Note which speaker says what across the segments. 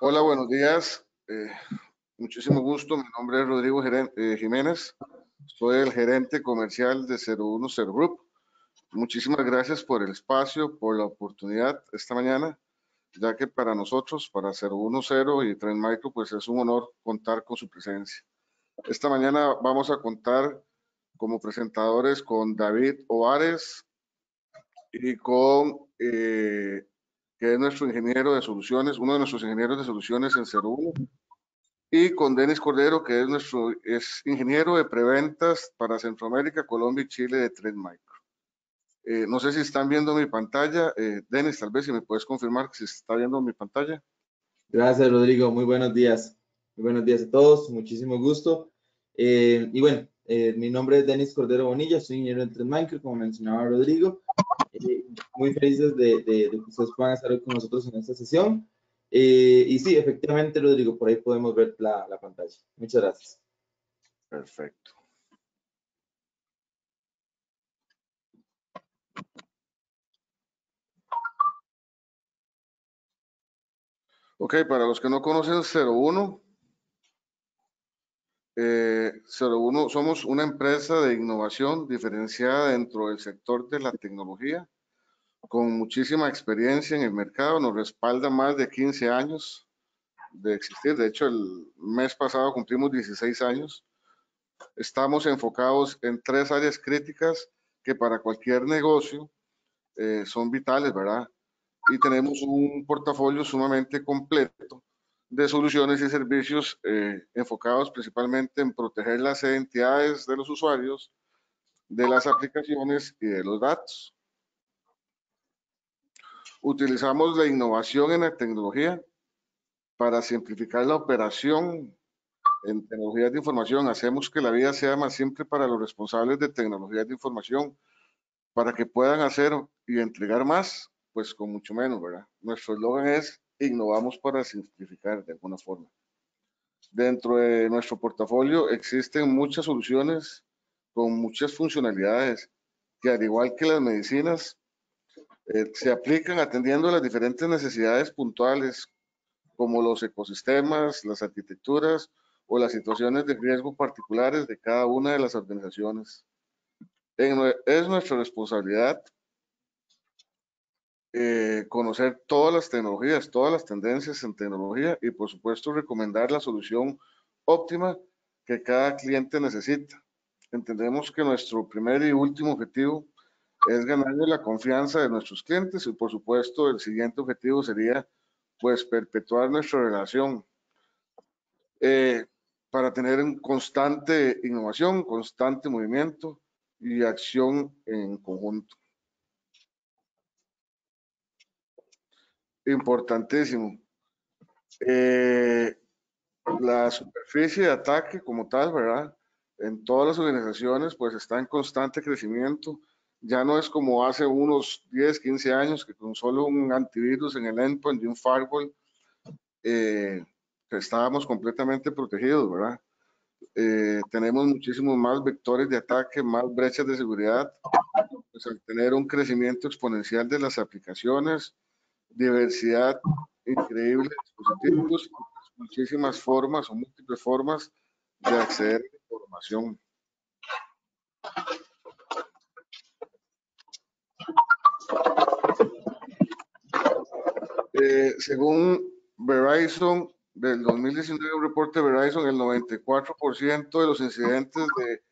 Speaker 1: Hola, buenos días. Eh, muchísimo gusto. Mi nombre es Rodrigo eh, Jiménez. Soy el gerente comercial de 010 Group. Muchísimas gracias por el espacio, por la oportunidad esta mañana, ya que para nosotros, para 010 y Trend Micro, pues es un honor contar con su presencia. Esta mañana vamos a contar como presentadores con David Ovares y con eh, que es nuestro ingeniero de soluciones, uno de nuestros ingenieros de soluciones en 01, y con Denis Cordero, que es nuestro es ingeniero de preventas para Centroamérica, Colombia y Chile de Trend Micro. Eh, no sé si están viendo mi pantalla. Eh, Denis, tal vez si me puedes confirmar si se está viendo mi pantalla.
Speaker 2: Gracias, Rodrigo. Muy buenos días. Muy buenos días a todos. Muchísimo gusto. Eh, y bueno, eh, mi nombre es Denis Cordero Bonilla, soy ingeniero en Micro, como mencionaba Rodrigo muy felices de, que ustedes puedan estar con nosotros en esta sesión. Eh, y sí, efectivamente, Rodrigo, por ahí podemos ver la, la pantalla. Muchas gracias.
Speaker 1: Perfecto. Ok, para los que no conocen 01, eh, 01 somos una empresa de innovación diferenciada dentro del sector de la tecnología con muchísima experiencia en el mercado, nos respalda más de 15 años de existir. De hecho, el mes pasado cumplimos 16 años. Estamos enfocados en tres áreas críticas que para cualquier negocio eh, son vitales, ¿verdad? Y tenemos un portafolio sumamente completo de soluciones y servicios eh, enfocados principalmente en proteger las identidades de los usuarios, de las aplicaciones y de los datos. Utilizamos la innovación en la tecnología para simplificar la operación en tecnologías de información. Hacemos que la vida sea más simple para los responsables de tecnologías de información, para que puedan hacer y entregar más, pues con mucho menos, ¿verdad? Nuestro eslogan es innovamos para simplificar de alguna forma. Dentro de nuestro portafolio existen muchas soluciones con muchas funcionalidades que al igual que las medicinas eh, se aplican atendiendo las diferentes necesidades puntuales como los ecosistemas, las arquitecturas o las situaciones de riesgo particulares de cada una de las organizaciones. es nuestra responsabilidad eh, conocer todas las tecnologías, todas las tendencias en tecnología y por supuesto recomendar la solución óptima que cada cliente necesita. Entendemos que nuestro primer y último objetivo es ganarle la confianza de nuestros clientes y por supuesto el siguiente objetivo sería pues perpetuar nuestra relación eh, para tener un constante innovación, constante movimiento y acción en conjunto. Importantísimo. Eh, la superficie de ataque como tal, ¿verdad? En todas las organizaciones pues está en constante crecimiento ya no es como hace unos 10, 15 años que con solo un antivirus en el endpoint y un firewall eh, estábamos completamente protegidos, ¿verdad? Eh, tenemos muchísimos más vectores de ataque, más brechas de seguridad, pues al tener un crecimiento exponencial de las aplicaciones, diversidad increíble de dispositivos, muchísimas formas o múltiples formas de acceder a la información. Eh, según Verizon, del 2019, un reporte de Verizon, el 94% de los incidentes de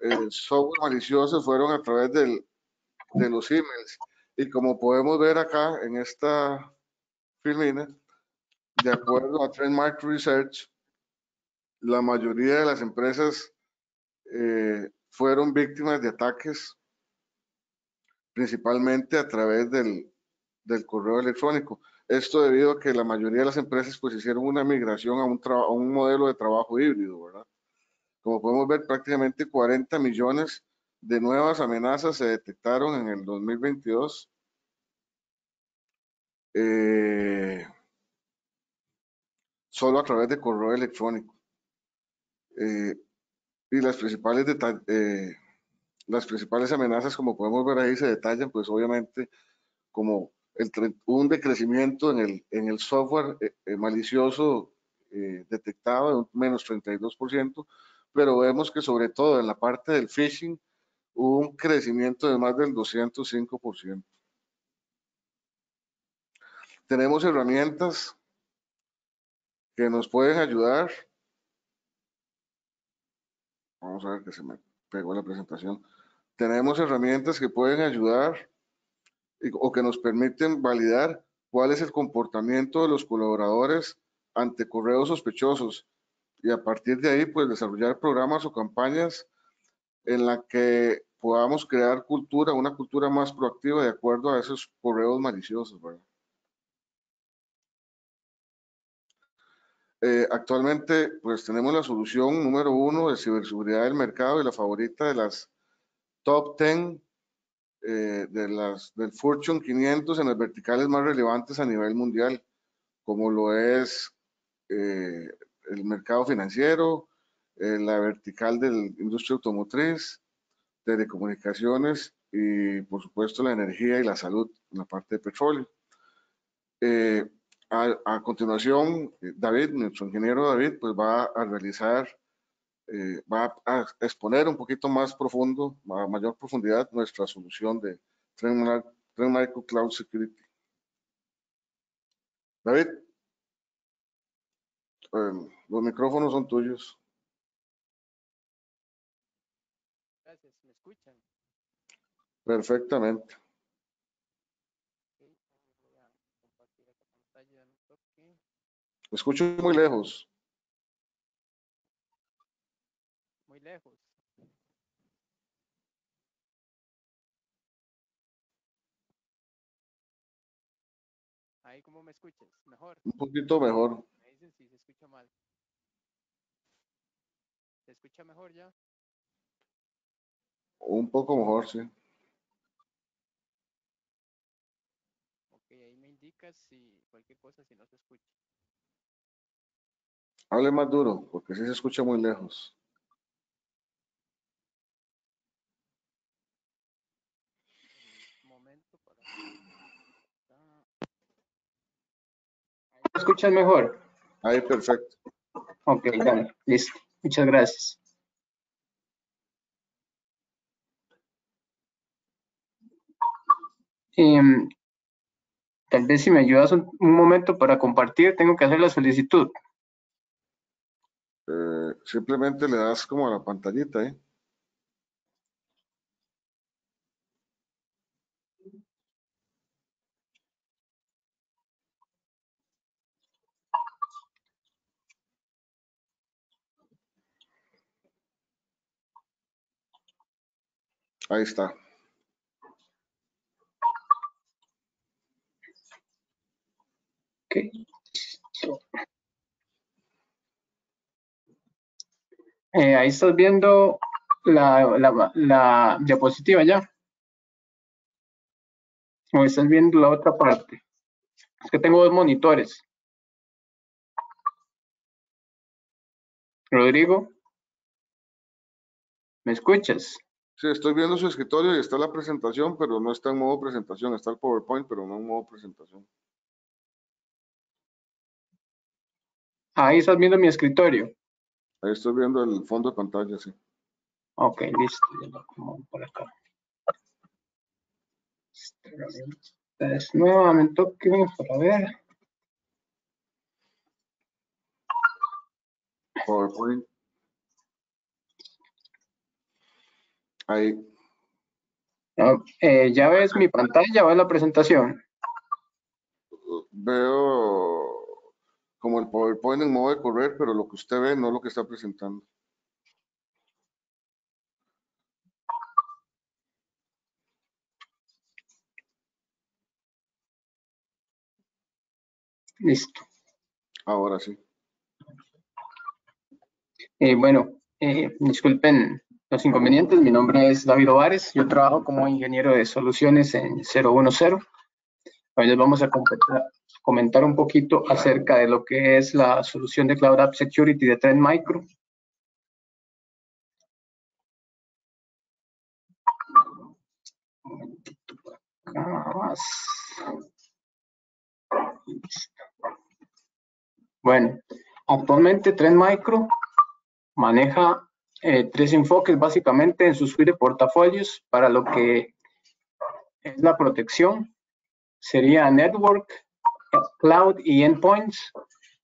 Speaker 1: eh, software malicioso fueron a través del, de los emails. Y como podemos ver acá en esta filmina, de acuerdo a Trendmark Research, la mayoría de las empresas eh, fueron víctimas de ataques principalmente a través del, del correo electrónico. Esto debido a que la mayoría de las empresas pues hicieron una migración a un, a un modelo de trabajo híbrido, ¿verdad? Como podemos ver, prácticamente 40 millones de nuevas amenazas se detectaron en el 2022. Eh, solo a través de correo electrónico. Eh, y las principales, eh, las principales amenazas, como podemos ver ahí, se detallan, pues obviamente como un decrecimiento en el, en el software eh, malicioso detectado de un menos 32%, pero vemos que sobre todo en la parte del phishing hubo un crecimiento de más del 205%. Tenemos herramientas que nos pueden ayudar. Vamos a ver que se me pegó la presentación. Tenemos herramientas que pueden ayudar o que nos permiten validar cuál es el comportamiento de los colaboradores ante correos sospechosos y a partir de ahí pues desarrollar programas o campañas en la que podamos crear cultura, una cultura más proactiva de acuerdo a esos correos maliciosos, eh, actualmente, pues tenemos la solución número uno de ciberseguridad del mercado y la favorita de las top 10 eh, de las, del Fortune 500 en las verticales más relevantes a nivel mundial, como lo es eh, el mercado financiero, eh, la vertical de la industria automotriz, telecomunicaciones y por supuesto la energía y la salud en la parte de petróleo. A, a, continuación, David, nuestro ingeniero David, pues va a realizar eh, va a exponer un poquito más profundo, a mayor profundidad, nuestra solución de Trend Micro Cloud Security. David, em, los micrófonos son tuyos.
Speaker 3: Gracias, ¿me escuchan?
Speaker 1: Perfectamente. escucho muy lejos.
Speaker 3: lejos. Ahí como me escuchas, mejor.
Speaker 1: Un poquito mejor.
Speaker 3: Me dicen si se escucha mal. ¿Se escucha mejor ya?
Speaker 1: Un poco mejor, sí.
Speaker 3: Ok, indicas si cualquier cosa si no se escucha.
Speaker 1: Hable más duro, porque sí se escucha muy lejos.
Speaker 3: ¿Me escuchas mejor?
Speaker 1: Ahí, perfecto.
Speaker 3: Ok, dale, listo. Muchas gracias. Em, tal vez si me ayudas un, momento para compartir, tengo que hacer la solicitud.
Speaker 1: Eh, simplemente le das como a la pantallita, ¿eh? Ahí está.
Speaker 3: Eh, ahí estás viendo la, la, la, diapositiva ya. O estás viendo la otra parte. Es que tengo dos monitores. Rodrigo, ¿me escuchas?
Speaker 1: Sí, estoy viendo su escritorio y está la presentación, pero no está en modo presentación. Está el PowerPoint, pero no en modo presentación.
Speaker 3: Ahí estás viendo mi escritorio.
Speaker 1: Ahí estoy viendo el fondo de pantalla, sí.
Speaker 3: Ok, listo. Por acá. Este, nuevamente toque para ver.
Speaker 1: PowerPoint. Ahí.
Speaker 3: Eh, ¿Ya ves mi pantalla? ¿Ves la presentación?
Speaker 1: Veo como el PowerPoint en modo de correr, pero lo que usted ve no lo que está presentando.
Speaker 3: Listo.
Speaker 1: Ahora sí.
Speaker 3: Eh, bueno, eh, disculpen los inconvenientes. Mi nombre es David Ovares. Yo trabajo como ingeniero de soluciones en 010. Hoy les vamos a comentar un poquito acerca de lo que es la solución de Cloud App Security de Trend Micro. Bueno, actualmente Trend Micro maneja eh, tres enfoques básicamente en su suite de portafolios para lo que es la protección. Sería Network, Cloud y Endpoints.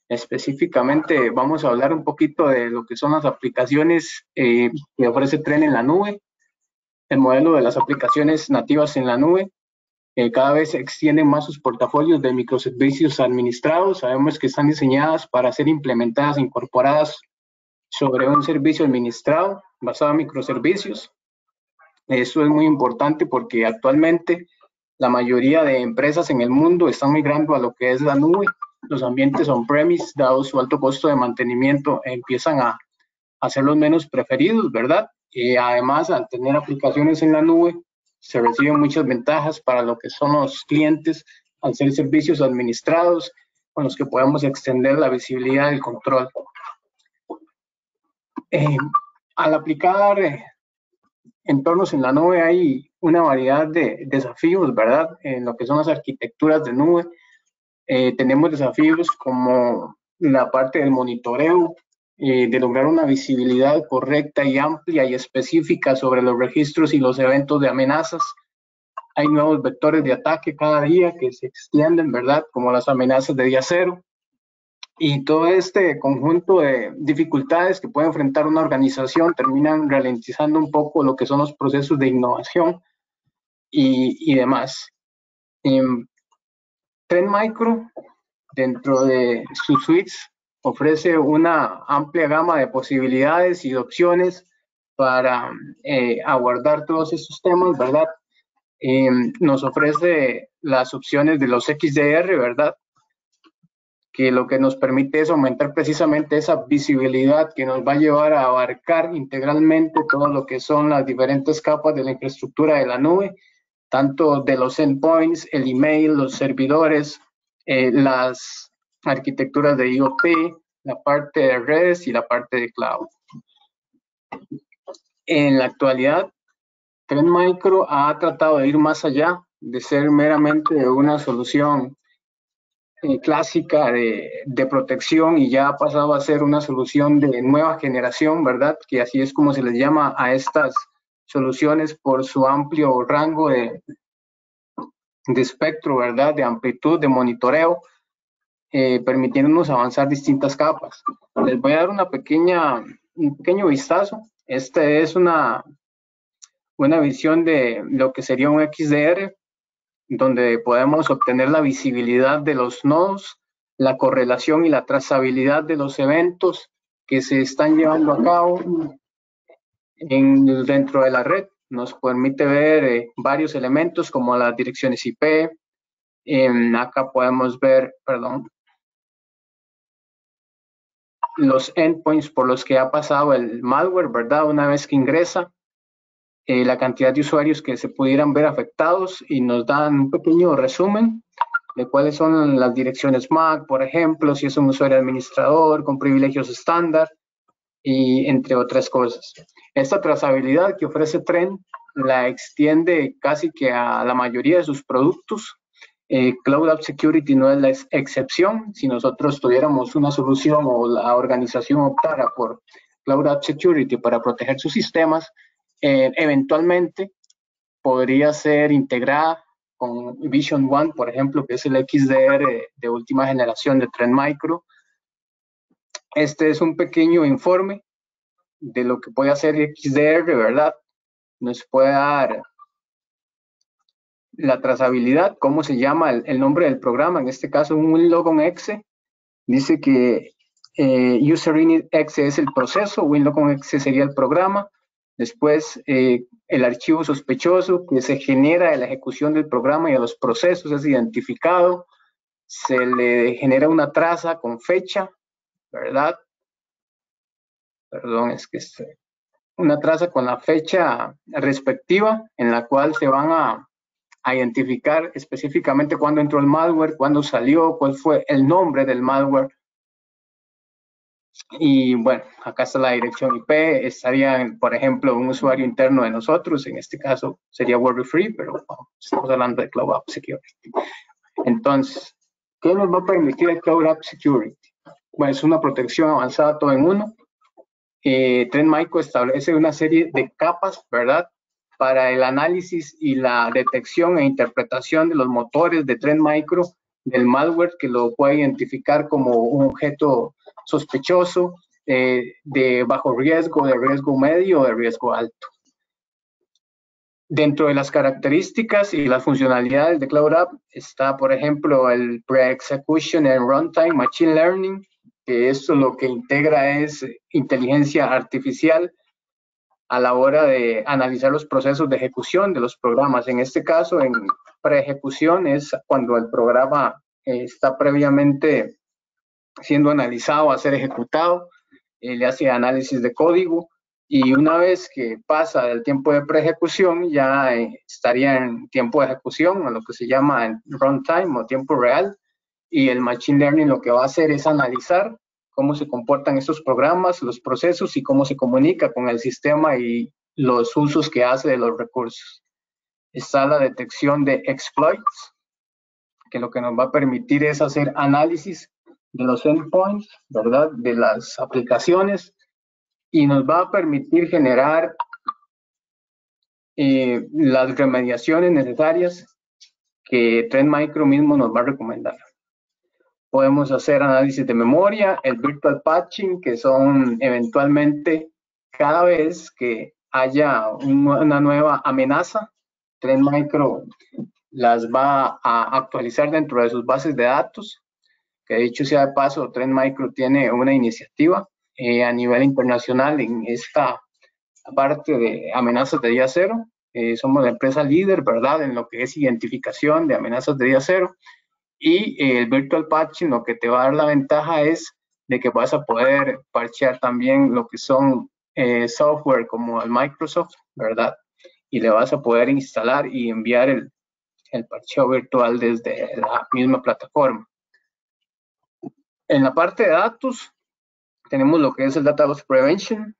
Speaker 3: Específicamente vamos a hablar un poquito de lo que son las aplicaciones eh, que ofrece Tren en la nube, el modelo de las aplicaciones nativas en la nube. Eh, cada vez extienden más sus portafolios de microservicios administrados. Sabemos que están diseñadas para ser implementadas incorporadas sobre un servicio administrado basado en microservicios. Eso es muy importante porque actualmente la mayoría de empresas en el mundo están migrando a lo que es la nube. Los ambientes on-premise, dado su alto costo de mantenimiento, empiezan a, a ser los menos preferidos, ¿verdad? Y además, al tener aplicaciones en la nube, se reciben muchas ventajas para lo que son los clientes al ser servicios administrados con los que podemos extender la visibilidad del control. Eh, al aplicar eh, entornos en la nube hay una variedad de desafíos, ¿verdad? En lo que son las arquitecturas de nube, eh, tenemos desafíos como la parte del monitoreo, de lograr una visibilidad correcta y amplia y específica sobre los registros y los eventos de amenazas. Hay nuevos vectores de ataque cada día que se extienden, ¿verdad? Como las amenazas de día cero y todo este conjunto de dificultades que puede enfrentar una organización terminan ralentizando un poco lo que son los procesos de innovación y, demás. Trend Micro, dentro de sus suites, ofrece una amplia gama de posibilidades y de opciones para eh, abordar todos estos temas, ¿verdad? nos ofrece las opciones de los XDR, ¿verdad? que lo que nos permite es aumentar precisamente esa visibilidad que nos va a llevar a abarcar integralmente todo lo que son las diferentes capas de la infraestructura de la nube, tanto de los endpoints, el email, los servidores, eh, las arquitecturas de IoT, la parte de redes y la parte de cloud. En la actualidad, Trend Micro ha tratado de ir más allá de ser meramente una solución eh, clásica de, de, protección y ya ha pasado a ser una solución de nueva generación, ¿verdad? Que así es como se les llama a estas soluciones por su amplio rango de, de espectro, ¿verdad? De amplitud, de monitoreo, eh, permitiéndonos avanzar distintas capas. Les voy a dar una pequeña, un pequeño vistazo. Esta es una, una visión de lo que sería un XDR donde podemos obtener la visibilidad de los nodos, la correlación y la trazabilidad de los eventos que se están llevando a cabo en, dentro de la red. Nos permite ver eh, varios elementos como las direcciones IP. acá podemos ver, perdón, los endpoints por los que ha pasado el malware, ¿verdad? Una vez que ingresa. Eh, la cantidad de usuarios que se pudieran ver afectados y nos dan un pequeño resumen de cuáles son las direcciones MAC, por ejemplo, si es un usuario administrador con privilegios estándar y entre otras cosas. Esta trazabilidad que ofrece Trend la extiende casi que a la mayoría de sus productos. Eh, Cloud App Security no es la excepción. Si nosotros tuviéramos una solución o la organización optara por Cloud App Security para proteger sus sistemas, eh, eventualmente podría ser integrada con Vision One, por ejemplo, que es el XDR de última generación de Trend Micro. Este es un pequeño informe de lo que puede hacer XDR, ¿verdad? Nos puede dar la trazabilidad, cómo se llama el, nombre del programa, en este caso un WinLogon Exe. Dice que eh, User Init Exe es el proceso, WinLogon Exe sería el programa, Después, eh, el archivo sospechoso que se genera de la ejecución del programa y de los procesos es identificado. Se le genera una traza con fecha, ¿verdad? Perdón, es que es una traza con la fecha respectiva en la cual se van a, identificar específicamente cuándo entró el malware, cuándo salió, cuál fue el nombre del malware y bueno, acá está la dirección IP, estaría, por ejemplo, un usuario interno de nosotros, en este caso sería Worry Free, pero estamos hablando de Cloud App Security. Entonces, ¿Qué nos va a permitir el Cloud App Security? Bueno, es una protección avanzada todo en uno. Eh, Trend Micro establece una serie de capas, ¿verdad? Para el análisis y la detección e interpretación de los motores de Trend Micro del malware que lo puede identificar como un objeto sospechoso, eh, de bajo riesgo, de riesgo medio o de riesgo alto. Dentro de las características y las funcionalidades de Cloud App está, por ejemplo, el Pre-Execution and Runtime Machine Learning, que esto lo que integra es inteligencia artificial a la hora de analizar los procesos de ejecución de los programas. En este caso, en pre-ejecución es cuando el programa está previamente siendo analizado a ser ejecutado, eh, le hace análisis de código y una vez que pasa el tiempo de pre-ejecución, ya eh, estaría en tiempo de ejecución, a lo que se llama runtime o tiempo real. Y el Machine Learning lo que va a hacer es analizar cómo se comportan estos programas, los procesos y cómo se comunica con el sistema y los usos que hace de los recursos. Está la detección de exploits, que lo que nos va a permitir es hacer análisis de los endpoints, ¿verdad? De las aplicaciones y nos va a permitir generar eh, las remediaciones necesarias que Trend Micro mismo nos va a recomendar. Podemos hacer análisis de memoria, el virtual patching, que son eventualmente cada vez que haya una nueva amenaza, Trend Micro las va a actualizar dentro de sus bases de datos, que dicho sea de paso, Trend Micro tiene una iniciativa eh, a nivel internacional en esta parte de amenazas de día cero. Eh, somos la empresa líder, ¿verdad?, en lo que es identificación de amenazas de día cero. Y eh, el Virtual Patching lo que te va a dar la ventaja es de que vas a poder parchear también lo que son software como el Microsoft, ¿verdad? Y le vas a poder instalar y enviar el, el parcheo virtual desde la misma plataforma. En la parte de datos, tenemos lo que es el Data Loss Prevention,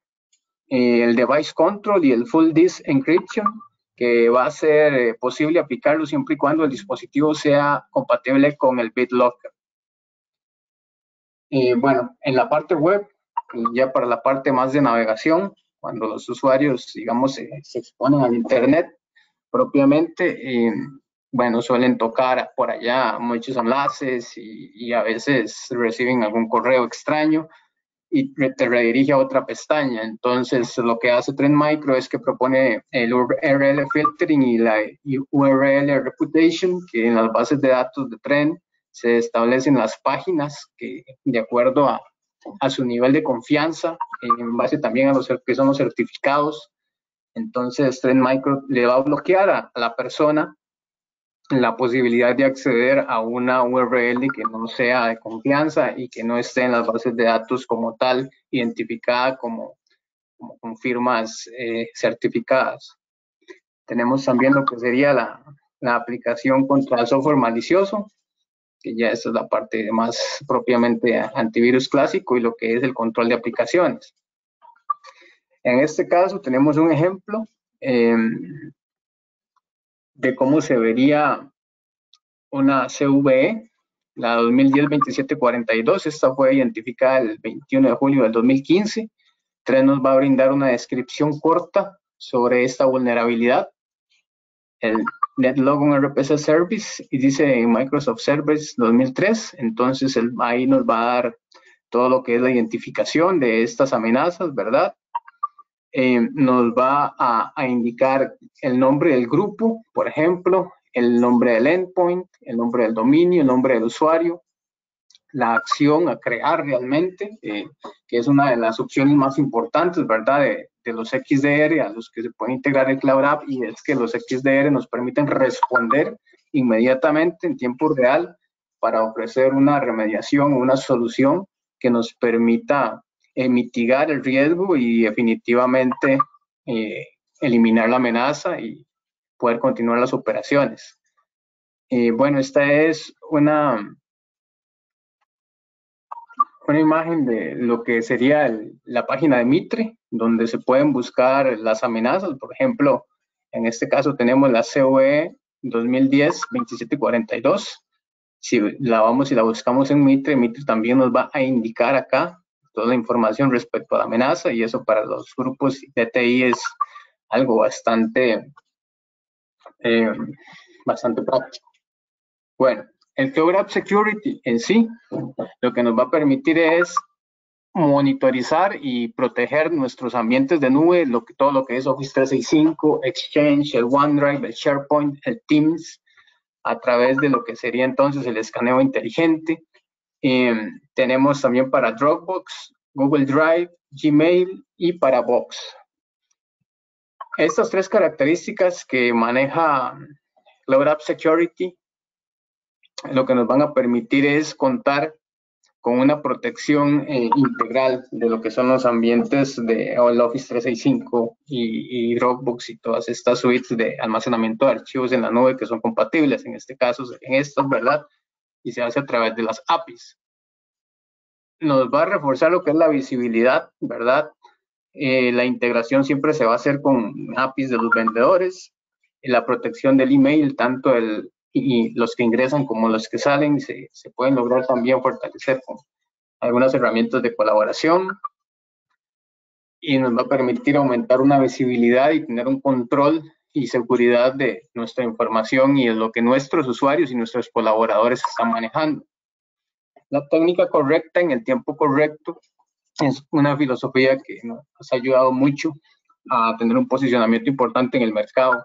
Speaker 3: eh, el Device Control y el Full Disk Encryption, que va a ser eh, posible aplicarlo siempre y cuando el dispositivo sea compatible con el BitLocker. Y bueno, en la parte web, ya para la parte más de navegación, cuando los usuarios, digamos, se, exponen al Internet propiamente, eh, bueno, suelen tocar por allá muchos enlaces y, y, a veces reciben algún correo extraño y te redirige a otra pestaña. Entonces, lo que hace Trend Micro es que propone el URL filtering y la URL reputation, que en las bases de datos de Trend se establecen las páginas que, de acuerdo a, a su nivel de confianza, en base también a los que son los certificados. Entonces, Trend Micro le va a bloquear a la persona la posibilidad de acceder a una URL que no sea de confianza y que no esté en las bases de datos como tal, identificada como, con firmas eh, certificadas. Tenemos también lo que sería la, la aplicación contra el software malicioso, que ya esta es la parte más propiamente antivirus clásico y lo que es el control de aplicaciones. En este caso tenemos un ejemplo eh, de cómo se vería una CVE, la 2010-2742. Esta fue identificada el 21 de julio del 2015. Tres nos va a brindar una descripción corta sobre esta vulnerabilidad. El NetLogon RPC Service y dice Microsoft Service 2003. Entonces ahí nos va a dar todo lo que es la identificación de estas amenazas, ¿verdad? Eh, nos va a, indicar el nombre del grupo, por ejemplo, el nombre del endpoint, el nombre del dominio, el nombre del usuario, la acción a crear realmente, eh, que es una de las opciones más importantes, ¿verdad? De, de, los XDR a los que se puede integrar el Cloud App y es que los XDR nos permiten responder inmediatamente en tiempo real para ofrecer una remediación o una solución que nos permita eh, mitigar el riesgo y definitivamente eh, eliminar la amenaza y poder continuar las operaciones. Eh, bueno, esta es una, una imagen de lo que sería la página de Mitre, donde se pueden buscar las amenazas. Por ejemplo, en este caso tenemos la COE 2010-2742 si la vamos y la buscamos en Mitre, Mitre también nos va a indicar acá toda la información respecto a la amenaza y eso para los grupos de TI es algo bastante, eh, bastante práctico. Bueno, el Cloud Security en sí lo que nos va a permitir es monitorizar y proteger nuestros ambientes de nube, lo que, todo lo que es Office 365, Exchange, el OneDrive, el SharePoint, el Teams, a través de lo que sería entonces el escaneo inteligente. Em, tenemos también para Dropbox, Google Drive, Gmail y para Box. Estas tres características que maneja Cloud App Security lo que nos van a permitir es contar con una protección eh, integral de lo que son los ambientes de Office 365 y, y, Dropbox y todas estas suites de almacenamiento de archivos en la nube que son compatibles, en este caso, en estas, ¿verdad? Y se hace a través de las APIs. Nos va a reforzar lo que es la visibilidad, ¿verdad? Eh, la integración siempre se va a hacer con APIs de los vendedores, la protección del email, tanto el y los que ingresan como los que salen se, se pueden lograr también fortalecer con algunas herramientas de colaboración y nos va a permitir aumentar una visibilidad y tener un control y seguridad de nuestra información y de lo que nuestros usuarios y nuestros colaboradores están manejando. La técnica correcta en el tiempo correcto es una filosofía que nos ha ayudado mucho a tener un posicionamiento importante en el mercado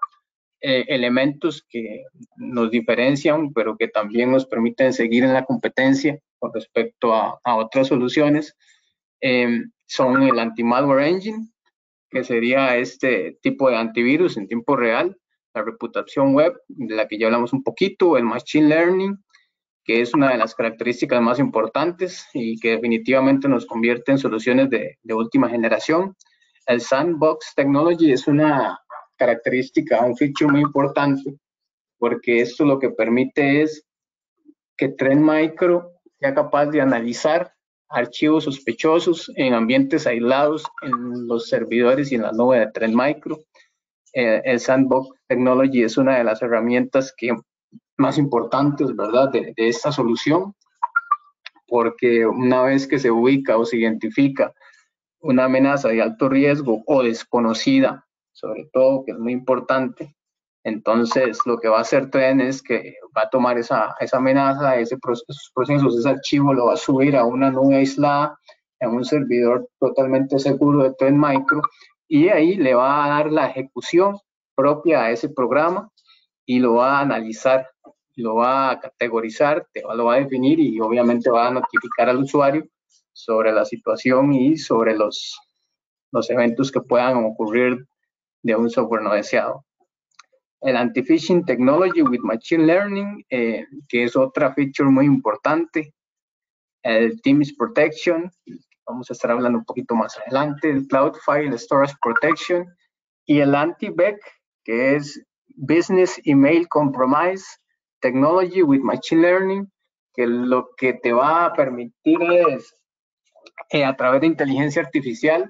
Speaker 3: eh, elementos que nos diferencian, pero que también nos permiten seguir en la competencia con respecto a, otras soluciones, em, son el anti-malware engine, que sería este tipo de antivirus en tiempo real, la reputación web, de la que ya hablamos un poquito, el machine learning, que es una de las características más importantes y que definitivamente nos convierte en soluciones de, de última generación. El sandbox technology es una característica, un feature muy importante, porque esto lo que permite es que Trend Micro sea capaz de analizar archivos sospechosos en ambientes aislados en los servidores y en la nube de Trend Micro. Eh, el Sandbox Technology es una de las herramientas que más importantes, ¿verdad?, de esta solución, porque una vez que se ubica o se identifica una amenaza de alto riesgo o desconocida sobre todo, que es muy importante. Entonces, lo que va a hacer Tren es que va a tomar esa, amenaza, ese proceso, ese archivo, lo va a subir a una nube aislada, en un servidor totalmente seguro de Tren Micro, y ahí le va a dar la ejecución propia a ese programa y lo va a analizar, lo va a categorizar, te lo va a definir y obviamente va a notificar al usuario sobre la situación y sobre los eventos que puedan ocurrir de un software no deseado. El anti-phishing technology with machine learning, eh, que es otra feature muy importante. El Teams Protection, vamos a estar hablando un poquito más adelante. El Cloud File Storage Protection. Y el anti-BEC, que es Business Email Compromise Technology with Machine Learning, que lo que te va a permitir es, eh, a través de inteligencia artificial,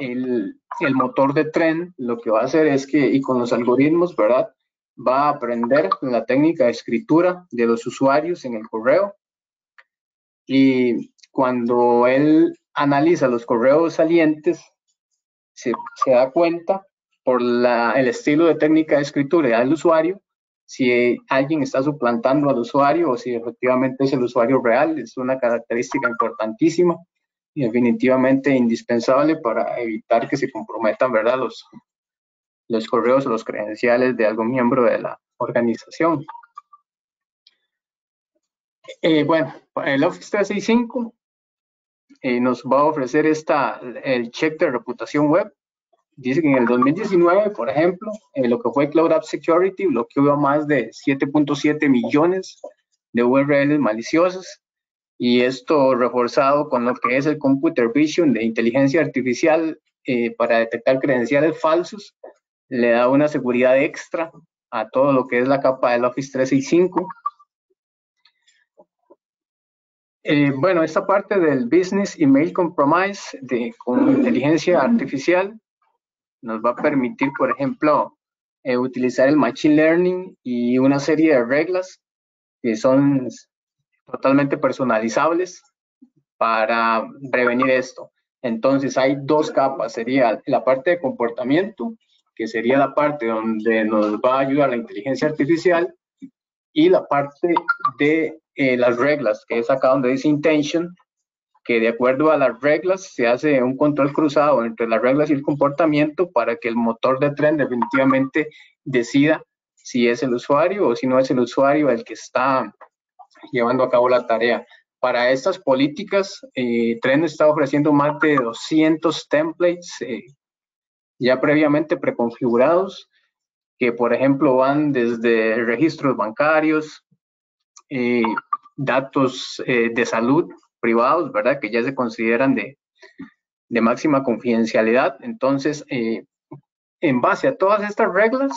Speaker 3: el, motor de tren lo que va a hacer es que, y con los algoritmos, ¿verdad? Va a aprender la técnica de escritura de los usuarios en el correo. Y cuando él analiza los correos salientes, se, se da cuenta por la, el estilo de técnica de escritura del usuario, si alguien está suplantando al usuario o si efectivamente es el usuario real, es una característica importantísima definitivamente indispensable para evitar que se comprometan ¿verdad? Los, los correos o los credenciales de algún miembro de la organización. Eh, bueno, el Office 365 eh, nos va a ofrecer esta, el check de reputación web. Dice que en el 2019, por ejemplo, eh, lo que fue Cloud App Security bloqueó más de 7.7 millones de URLs maliciosas y esto reforzado con lo que es el Computer Vision de inteligencia artificial eh, para detectar credenciales falsos, le da una seguridad extra a todo lo que es la capa del Office 365. Eh, bueno, esta parte del Business Email Compromise de, con inteligencia artificial nos va a permitir, por ejemplo, eh, utilizar el Machine Learning y una serie de reglas que son totalmente personalizables para prevenir esto. Entonces hay dos capas, sería la parte de comportamiento, que sería la parte donde nos va a ayudar la inteligencia artificial, y la parte de eh, las reglas, que es acá donde dice intention, que de acuerdo a las reglas se hace un control cruzado entre las reglas y el comportamiento para que el motor de tren definitivamente decida si es el usuario o si no es el usuario el que está llevando a cabo la tarea. Para estas políticas, eh, Tren está ofreciendo más de 200 templates eh, ya previamente preconfigurados, que por ejemplo van desde registros bancarios, eh, datos de salud privados, ¿verdad? Que ya se consideran de, de máxima confidencialidad. Entonces, en base a todas estas reglas,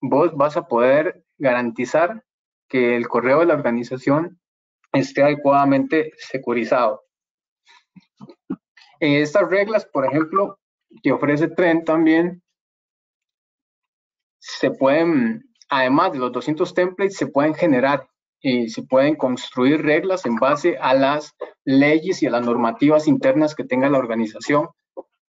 Speaker 3: vos vas a poder garantizar que el correo de la organización esté adecuadamente securizado. En estas reglas, por ejemplo, que ofrece Trend también, se pueden, además de los 200 templates, se pueden generar y se pueden construir reglas en base a las leyes y a las normativas internas que tenga la organización.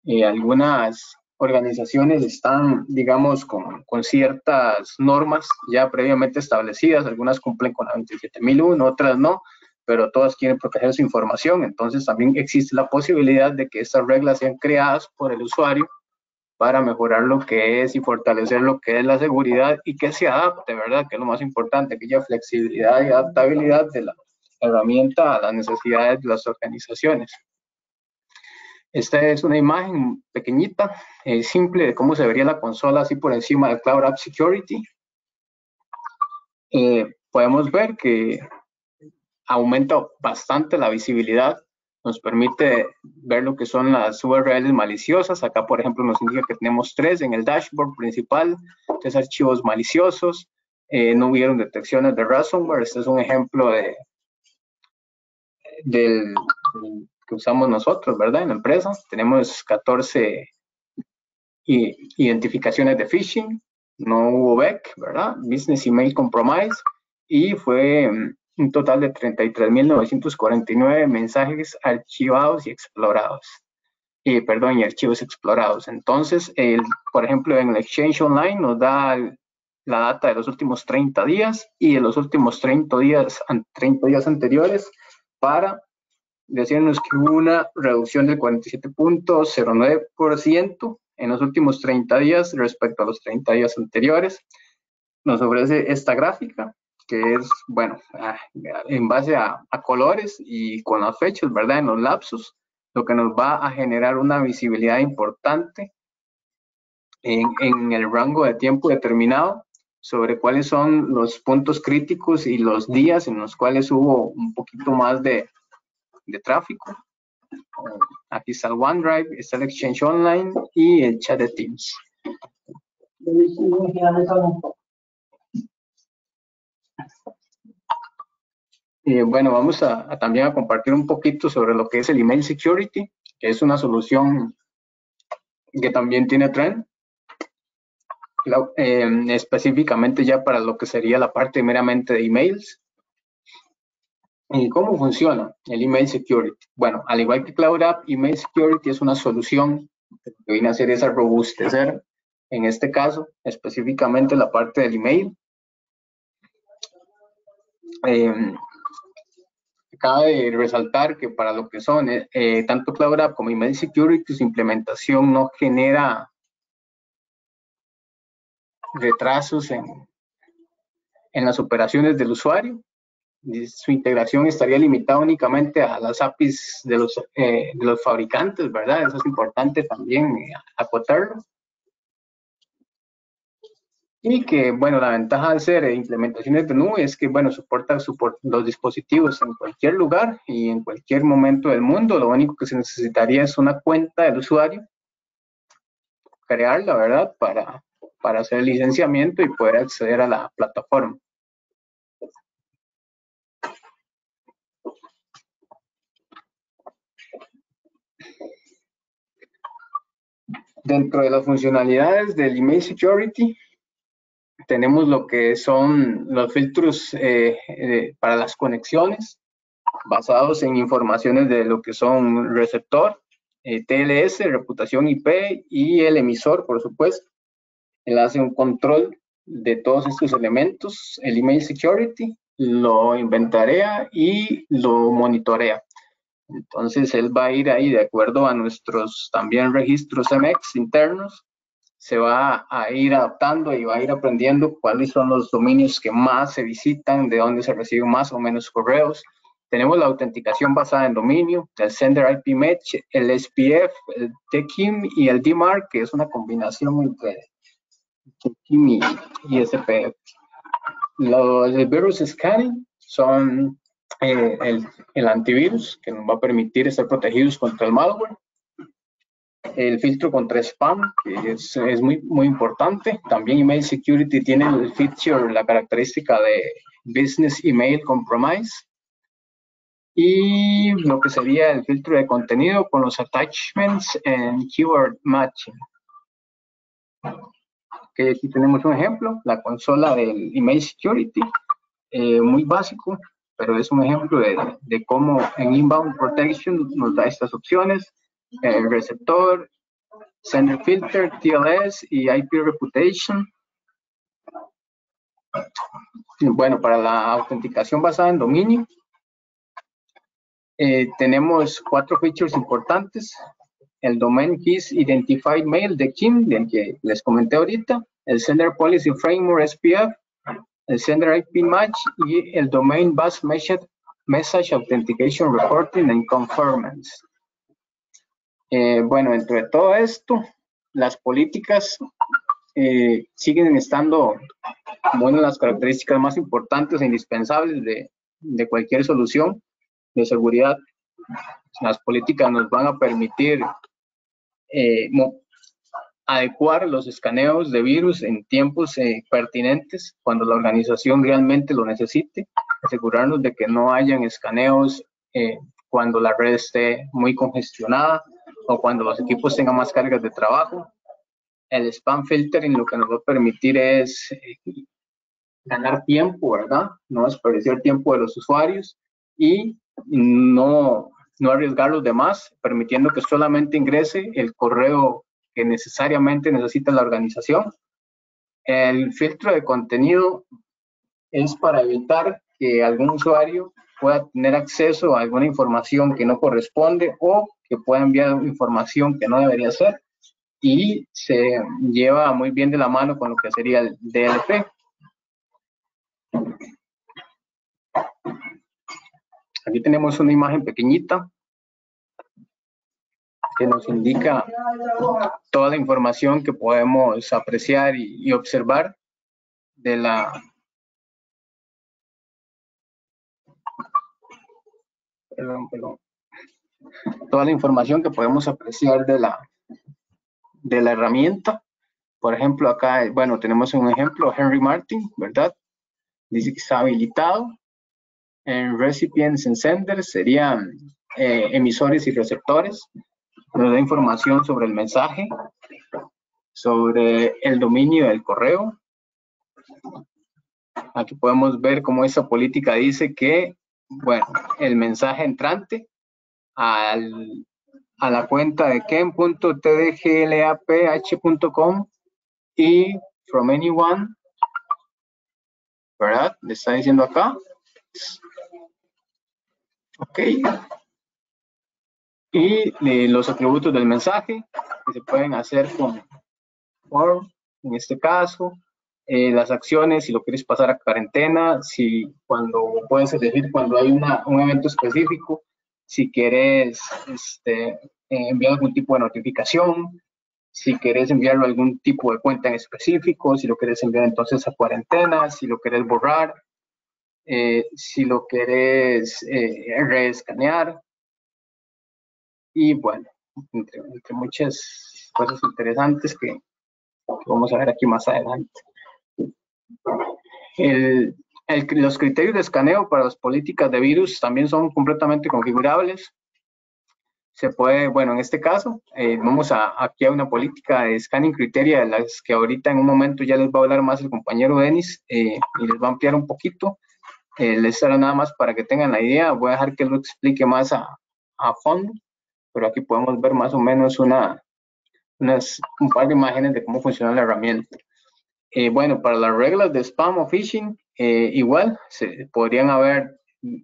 Speaker 3: y algunas organizaciones están, digamos, con, con, ciertas normas ya previamente establecidas, algunas cumplen con la 27001, otras no, pero todas quieren proteger su información, entonces también existe la posibilidad de que estas reglas sean creadas por el usuario para mejorar lo que es y fortalecer lo que es la seguridad y que se adapte, ¿verdad? Que es lo más importante, que haya flexibilidad y adaptabilidad de la herramienta a las necesidades de las organizaciones. Esta es una imagen pequeñita, eh, simple de cómo se vería la consola así por encima del Cloud App Security. Eh, podemos ver que aumenta bastante la visibilidad, nos permite ver lo que son las URLs maliciosas. Acá, por ejemplo, nos indica que tenemos tres en el dashboard principal, tres archivos maliciosos. Eh, no hubieron detecciones de ransomware. Este es un ejemplo de, del usamos nosotros, ¿verdad? En la empresa tenemos 14 identificaciones de phishing, no hubo BEC, ¿verdad? Business Email Compromise y fue mm, un total de 33.949 mensajes archivados y explorados. y perdón, y archivos explorados. Entonces, el, por ejemplo, en el Exchange Online nos da la data de los últimos 30 días y de los últimos 30 días, 30 días anteriores para decirnos que hubo una reducción del 47.09% en los últimos 30 días respecto a los 30 días anteriores. Nos ofrece esta gráfica, que es, bueno, en base a, colores y con las fechas, ¿verdad? En los lapsos, lo que nos va a generar una visibilidad importante en, en el rango de tiempo determinado sobre cuáles son los puntos críticos y los días en los cuales hubo un poquito más de, de tráfico. Aquí está el OneDrive, está el Exchange Online y el chat de Teams. Y bueno, vamos a, también a compartir un poquito sobre lo que es el Email Security, que es una solución que también tiene Trend, eh, específicamente ya para lo que sería la parte meramente de emails. ¿Y cómo funciona el Email Security? Bueno, al igual que Cloud App, Email Security es una solución que viene a hacer es robustecer, en este caso, específicamente la parte del email. Eh, cabe resaltar que para lo que son eh, eh, tanto Cloud App como Email Security, su implementación no genera retrasos en las operaciones del usuario su integración estaría limitada únicamente a las APIs de los, eh, fabricantes, ¿verdad? Eso es importante también eh, acotarlo. Y que, bueno, la ventaja de ser implementaciones de nube es que, bueno, soporta, los dispositivos en cualquier lugar y en cualquier momento del mundo. Lo único que se necesitaría es una cuenta del usuario, crearla, ¿verdad? Para, para hacer el licenciamiento y poder acceder a la plataforma. Dentro de las funcionalidades del Email Security, tenemos lo que son los filtros eh, eh, para las conexiones basados en informaciones de lo que son receptor, eh, TLS, reputación IP y el emisor, por supuesto. Él hace un control de todos estos elementos, el email security, lo inventarea y lo monitorea. Entonces él va a ir ahí de acuerdo a nuestros también registros MX internos, se va a ir adaptando y va a ir aprendiendo cuáles son los dominios que más se visitan, de dónde se reciben más o menos correos. Tenemos la autenticación basada en dominio, el Sender IP Match, el SPF, el TKIM y el DMARC, que es una combinación entre TKIM y, SPF. Los virus scanning son eh, el, antivirus que nos va a permitir estar protegidos contra el malware. El filtro contra spam, que es, es, muy, muy importante. También Email Security tiene el feature, la característica de Business Email Compromise. Y lo que sería el filtro de contenido con los attachments en keyword matching. Okay, aquí tenemos un ejemplo, la consola del Email Security, eh, muy básico, pero es un ejemplo de, de, cómo en Inbound Protection nos da estas opciones, el receptor, Sender Filter, TLS y IP Reputation. Bueno, para la autenticación basada en dominio, eh, tenemos cuatro features importantes el Domain Keys Identified Mail de Kim, del que les comenté ahorita, el Sender Policy Framework SPF, el Sender IP Match y el Domain Bus Message, Message Authentication Reporting and Conformance. Eh, bueno, entre todo esto, las políticas eh, siguen estando como una de las características más importantes e indispensables de, de cualquier solución de seguridad. Las políticas nos van a permitir eh, adecuar los escaneos de virus en tiempos eh, pertinentes cuando la organización realmente lo necesite, asegurarnos de que no hayan escaneos eh, cuando la red esté muy congestionada o cuando los equipos tengan más cargas de trabajo. El spam filtering lo que nos va a permitir es ganar tiempo, ¿verdad? No desperdiciar tiempo de los usuarios y no no arriesgar los demás, permitiendo que solamente ingrese el correo que necesariamente necesita la organización. El filtro de contenido es para evitar que algún usuario pueda tener acceso a alguna información que no corresponde o que pueda enviar información que no debería ser y se lleva muy bien de la mano con lo que sería el DLP. Aquí tenemos una imagen pequeñita que nos indica toda la información que podemos apreciar y, observar de la toda la información que podemos apreciar de la de la herramienta. Por ejemplo, acá, bueno, tenemos un ejemplo, Henry Martin, ¿verdad? Dice que está habilitado. En recipients and senders serían eh, emisores y receptores nos da información sobre el mensaje, sobre el dominio del correo. Aquí podemos ver cómo esa política dice que, bueno, el mensaje entrante al, a la cuenta de ken.tdglaph.com y from anyone, ¿verdad? Le está diciendo acá. Ok, y eh, los atributos del mensaje que se pueden hacer con form, en este caso, eh, las acciones, si lo quieres pasar a cuarentena, si cuando puedes elegir cuando hay una, un evento específico, si quieres este, eh, enviar algún tipo de notificación, si quieres enviarlo a algún tipo de cuenta en específico, si lo quieres enviar entonces a cuarentena, si lo quieres borrar, si lo quieres reescanear, y bueno, entre, muchas cosas interesantes que, vamos a ver aquí más adelante. los criterios de escaneo para las políticas de virus también son completamente configurables. se puede, bueno, en este caso, eh, vamos a, aquí a una política de scanning criteria, de las que ahorita en un momento ya les va a hablar más el compañero Denis eh, y les va a ampliar un poquito. Eh, les era nada más para que tengan la idea, voy a dejar que lo explique más a, a fondo, pero aquí podemos ver más o menos una, unas, un par de imágenes de cómo funciona la herramienta. bueno, para las reglas de spam o phishing, igual se podrían haber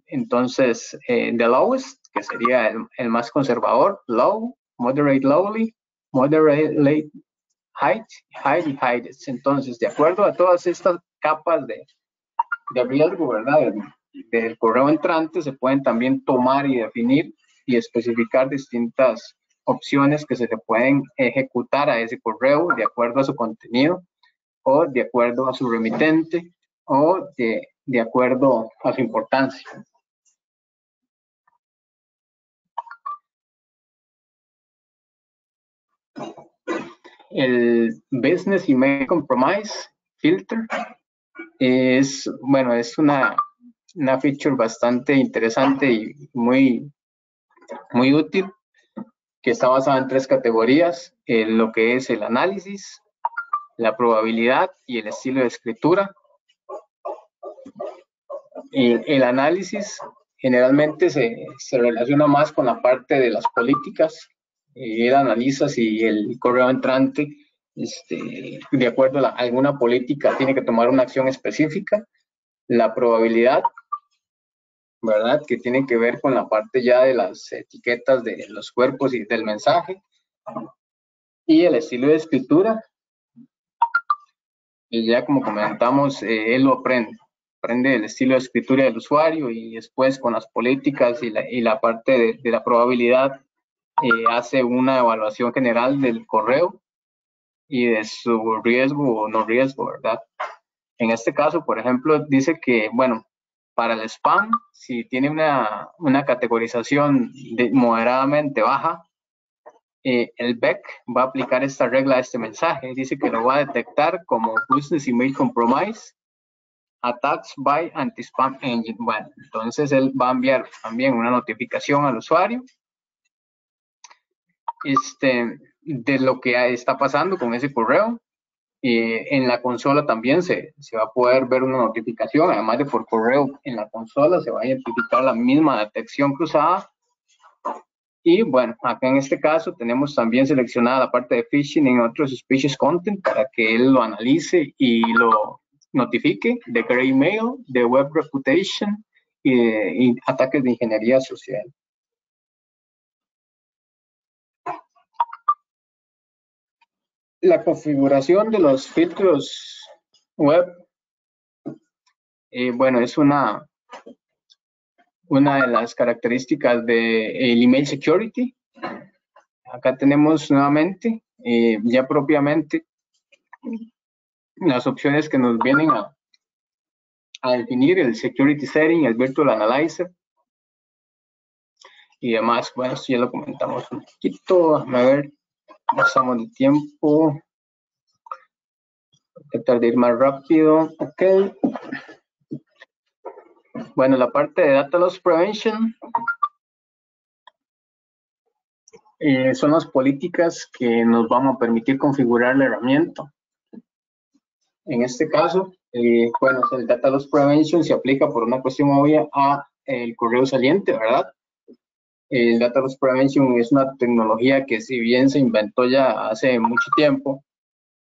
Speaker 3: entonces the lowest que sería el, más conservador, low, moderate lowly, moderate late height, high y highest. Entonces, de acuerdo a todas estas capas de, de riesgo, ¿verdad? Del, correo entrante, se pueden también tomar y definir y especificar distintas opciones que se le pueden ejecutar a ese correo de acuerdo a su contenido o de acuerdo a su remitente o de, de acuerdo a su importancia. El Business Email Compromise Filter es, bueno, es una, una feature bastante interesante y muy, muy útil que está basada en tres categorías, en lo que es el análisis, la probabilidad y el estilo de escritura. El análisis generalmente se, se relaciona más con la parte de las políticas él analiza si el correo entrante, este, de acuerdo a, alguna política, tiene que tomar una acción específica, la probabilidad, ¿verdad? Que tiene que ver con la parte ya de las etiquetas de los cuerpos y del mensaje, y el estilo de escritura, y ya como comentamos, eh, él lo aprende, aprende el estilo de escritura del usuario y después con las políticas y la, y la parte de la probabilidad eh, hace una evaluación general del correo y de su riesgo o no riesgo, ¿verdad? En este caso, por ejemplo, dice que, bueno, para el spam, si tiene una, una categorización moderadamente baja, eh, el BEC va a aplicar esta regla a este mensaje. Dice que lo va a detectar como Business Email Compromise, Attacks by Anti-Spam Engine. Bueno, entonces él va a enviar también una notificación al usuario este, de lo que está pasando con ese correo. Y en la consola también se, se, va a poder ver una notificación, además de por correo en la consola se va a identificar la misma detección cruzada. Y bueno, acá en este caso tenemos también seleccionada la parte de phishing en otros species content para que él lo analice y lo notifique de gray mail, de web reputation y, y ataques de ingeniería social. La configuración de los filtros web, eh, bueno, es una, una de las características del email security. Acá tenemos nuevamente, eh, ya propiamente, las opciones que nos vienen a, a definir el security setting, el virtual analyzer y demás. Bueno, esto ya lo comentamos un poquito. A ver, pasamos de tiempo. Tratar de ir más rápido. Ok. Bueno, la parte de Data Loss Prevention eh, son las políticas que nos van a permitir configurar la herramienta. En este caso, eh, bueno, el Data Loss Prevention se aplica por una cuestión obvia a el correo saliente, ¿verdad? El Data Loss Prevention es una tecnología que si bien se inventó ya hace mucho tiempo,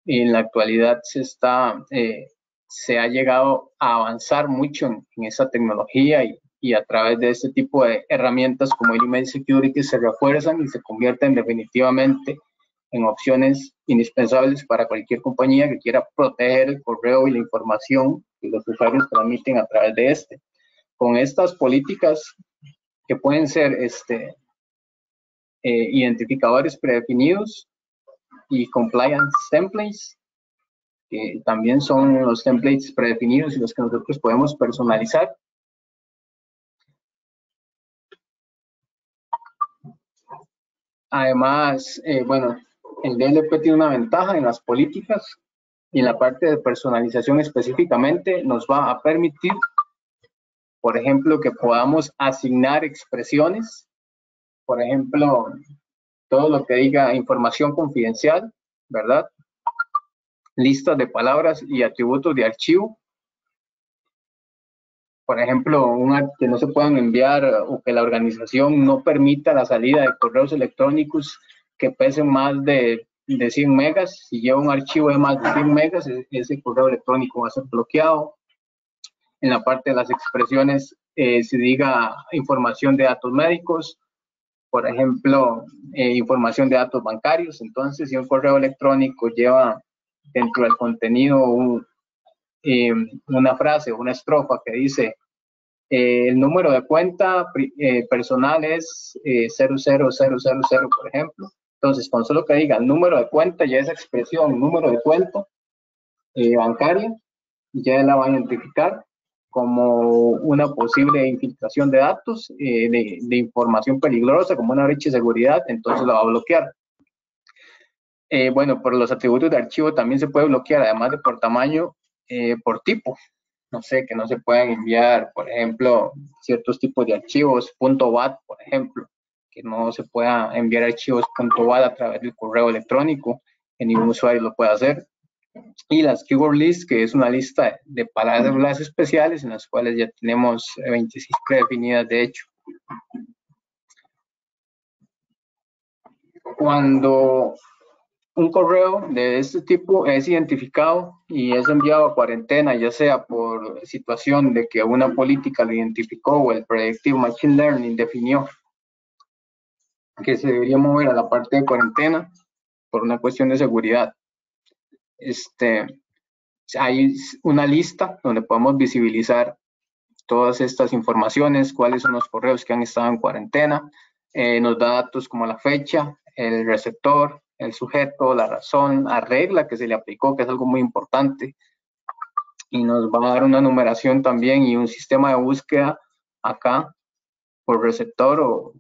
Speaker 3: en la actualidad se está, eh, se ha llegado a avanzar mucho en, esa tecnología y, y, a través de este tipo de herramientas como el email security se refuerzan y se convierten definitivamente en opciones indispensables para cualquier compañía que quiera proteger el correo y la información que los usuarios transmiten a través de este. Con estas políticas que pueden ser este, eh, identificadores predefinidos y compliance templates, que también son los templates predefinidos y los que nosotros podemos personalizar. Además, eh, bueno, el DLP tiene una ventaja en las políticas y en la parte de personalización específicamente nos va a permitir por ejemplo, que podamos asignar expresiones por ejemplo, todo lo que diga información confidencial, ¿verdad? Listas de palabras y atributos de archivo. Por ejemplo, que no se puedan enviar o que la organización no permita la salida de correos electrónicos que pesen más de, de 100 megas. Si lleva un archivo de más de 100 megas, e, ese correo electrónico va a ser bloqueado. En la parte de las expresiones, eh, se diga información de datos médicos, por ejemplo, eh, información de datos bancarios. Entonces, si un correo electrónico lleva dentro del contenido eh, una frase, una estrofa que dice eh, el número de cuenta personal es 00000, por ejemplo. Entonces, con solo que diga el número de cuenta, ya esa expresión, número de cuenta bancaria, ya la va a identificar como una posible infiltración de datos, eh, de, información peligrosa, como una brecha de seguridad, entonces la va a bloquear. Eh, bueno, por los atributos de archivo también se puede bloquear, además de por tamaño, eh, por tipo. No sé, que no se puedan enviar, por ejemplo, ciertos tipos de archivos, .bat, por ejemplo, que no se pueda enviar archivos .bat a través del correo electrónico, que ningún usuario lo pueda hacer y las keyword lists, que es una lista de palabras especiales en las cuales ya tenemos 26 predefinidas de hecho. Cuando un correo de este tipo es identificado y es enviado a cuarentena, ya sea por situación de que una política lo identificó o el Predictive Machine Learning definió que se debería mover a la parte de cuarentena por una cuestión de seguridad este, hay una lista donde podemos visibilizar todas estas informaciones, cuáles son los correos que han estado en cuarentena, eh, nos da datos como la fecha, el receptor, el sujeto, la razón, la regla que se le aplicó, que es algo muy importante, y nos va a dar una numeración también y un sistema de búsqueda acá por receptor o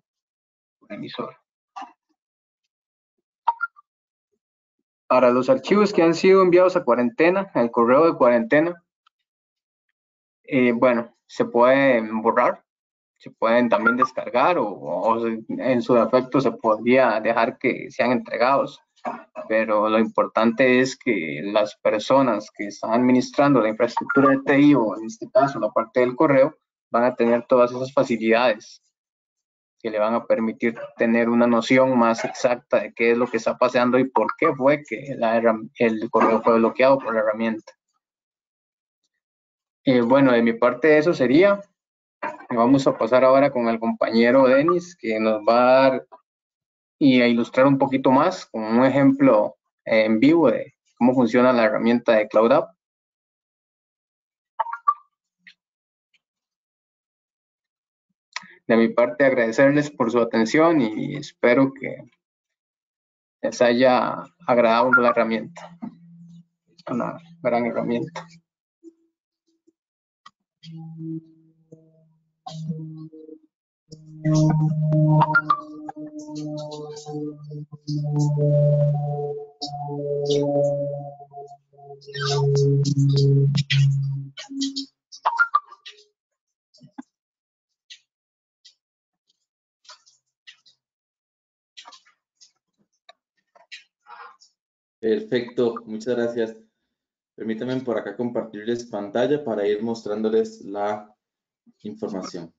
Speaker 3: emisor. Para los archivos que han sido enviados a cuarentena, el correo de cuarentena, eh, bueno, se pueden borrar, se pueden también descargar o, en su defecto se podría dejar que sean entregados. Pero lo importante es que las personas que están administrando la infraestructura de TI o en este caso la parte del correo van a tener todas esas facilidades que le van a permitir tener una noción más exacta de qué es lo que está pasando y por qué fue que el correo fue bloqueado por la herramienta. Eh, bueno, de mi parte eso sería. Vamos a pasar ahora con el compañero Denis, que nos va a dar y a ilustrar un poquito más con un ejemplo en vivo de cómo funciona la herramienta de CloudUp. De mi parte agradecerles por su atención y espero que les haya agradado la herramienta. Una gran herramienta.
Speaker 2: Perfecto, muchas gracias. Permítanme por acá compartirles pantalla para ir mostrándoles la información.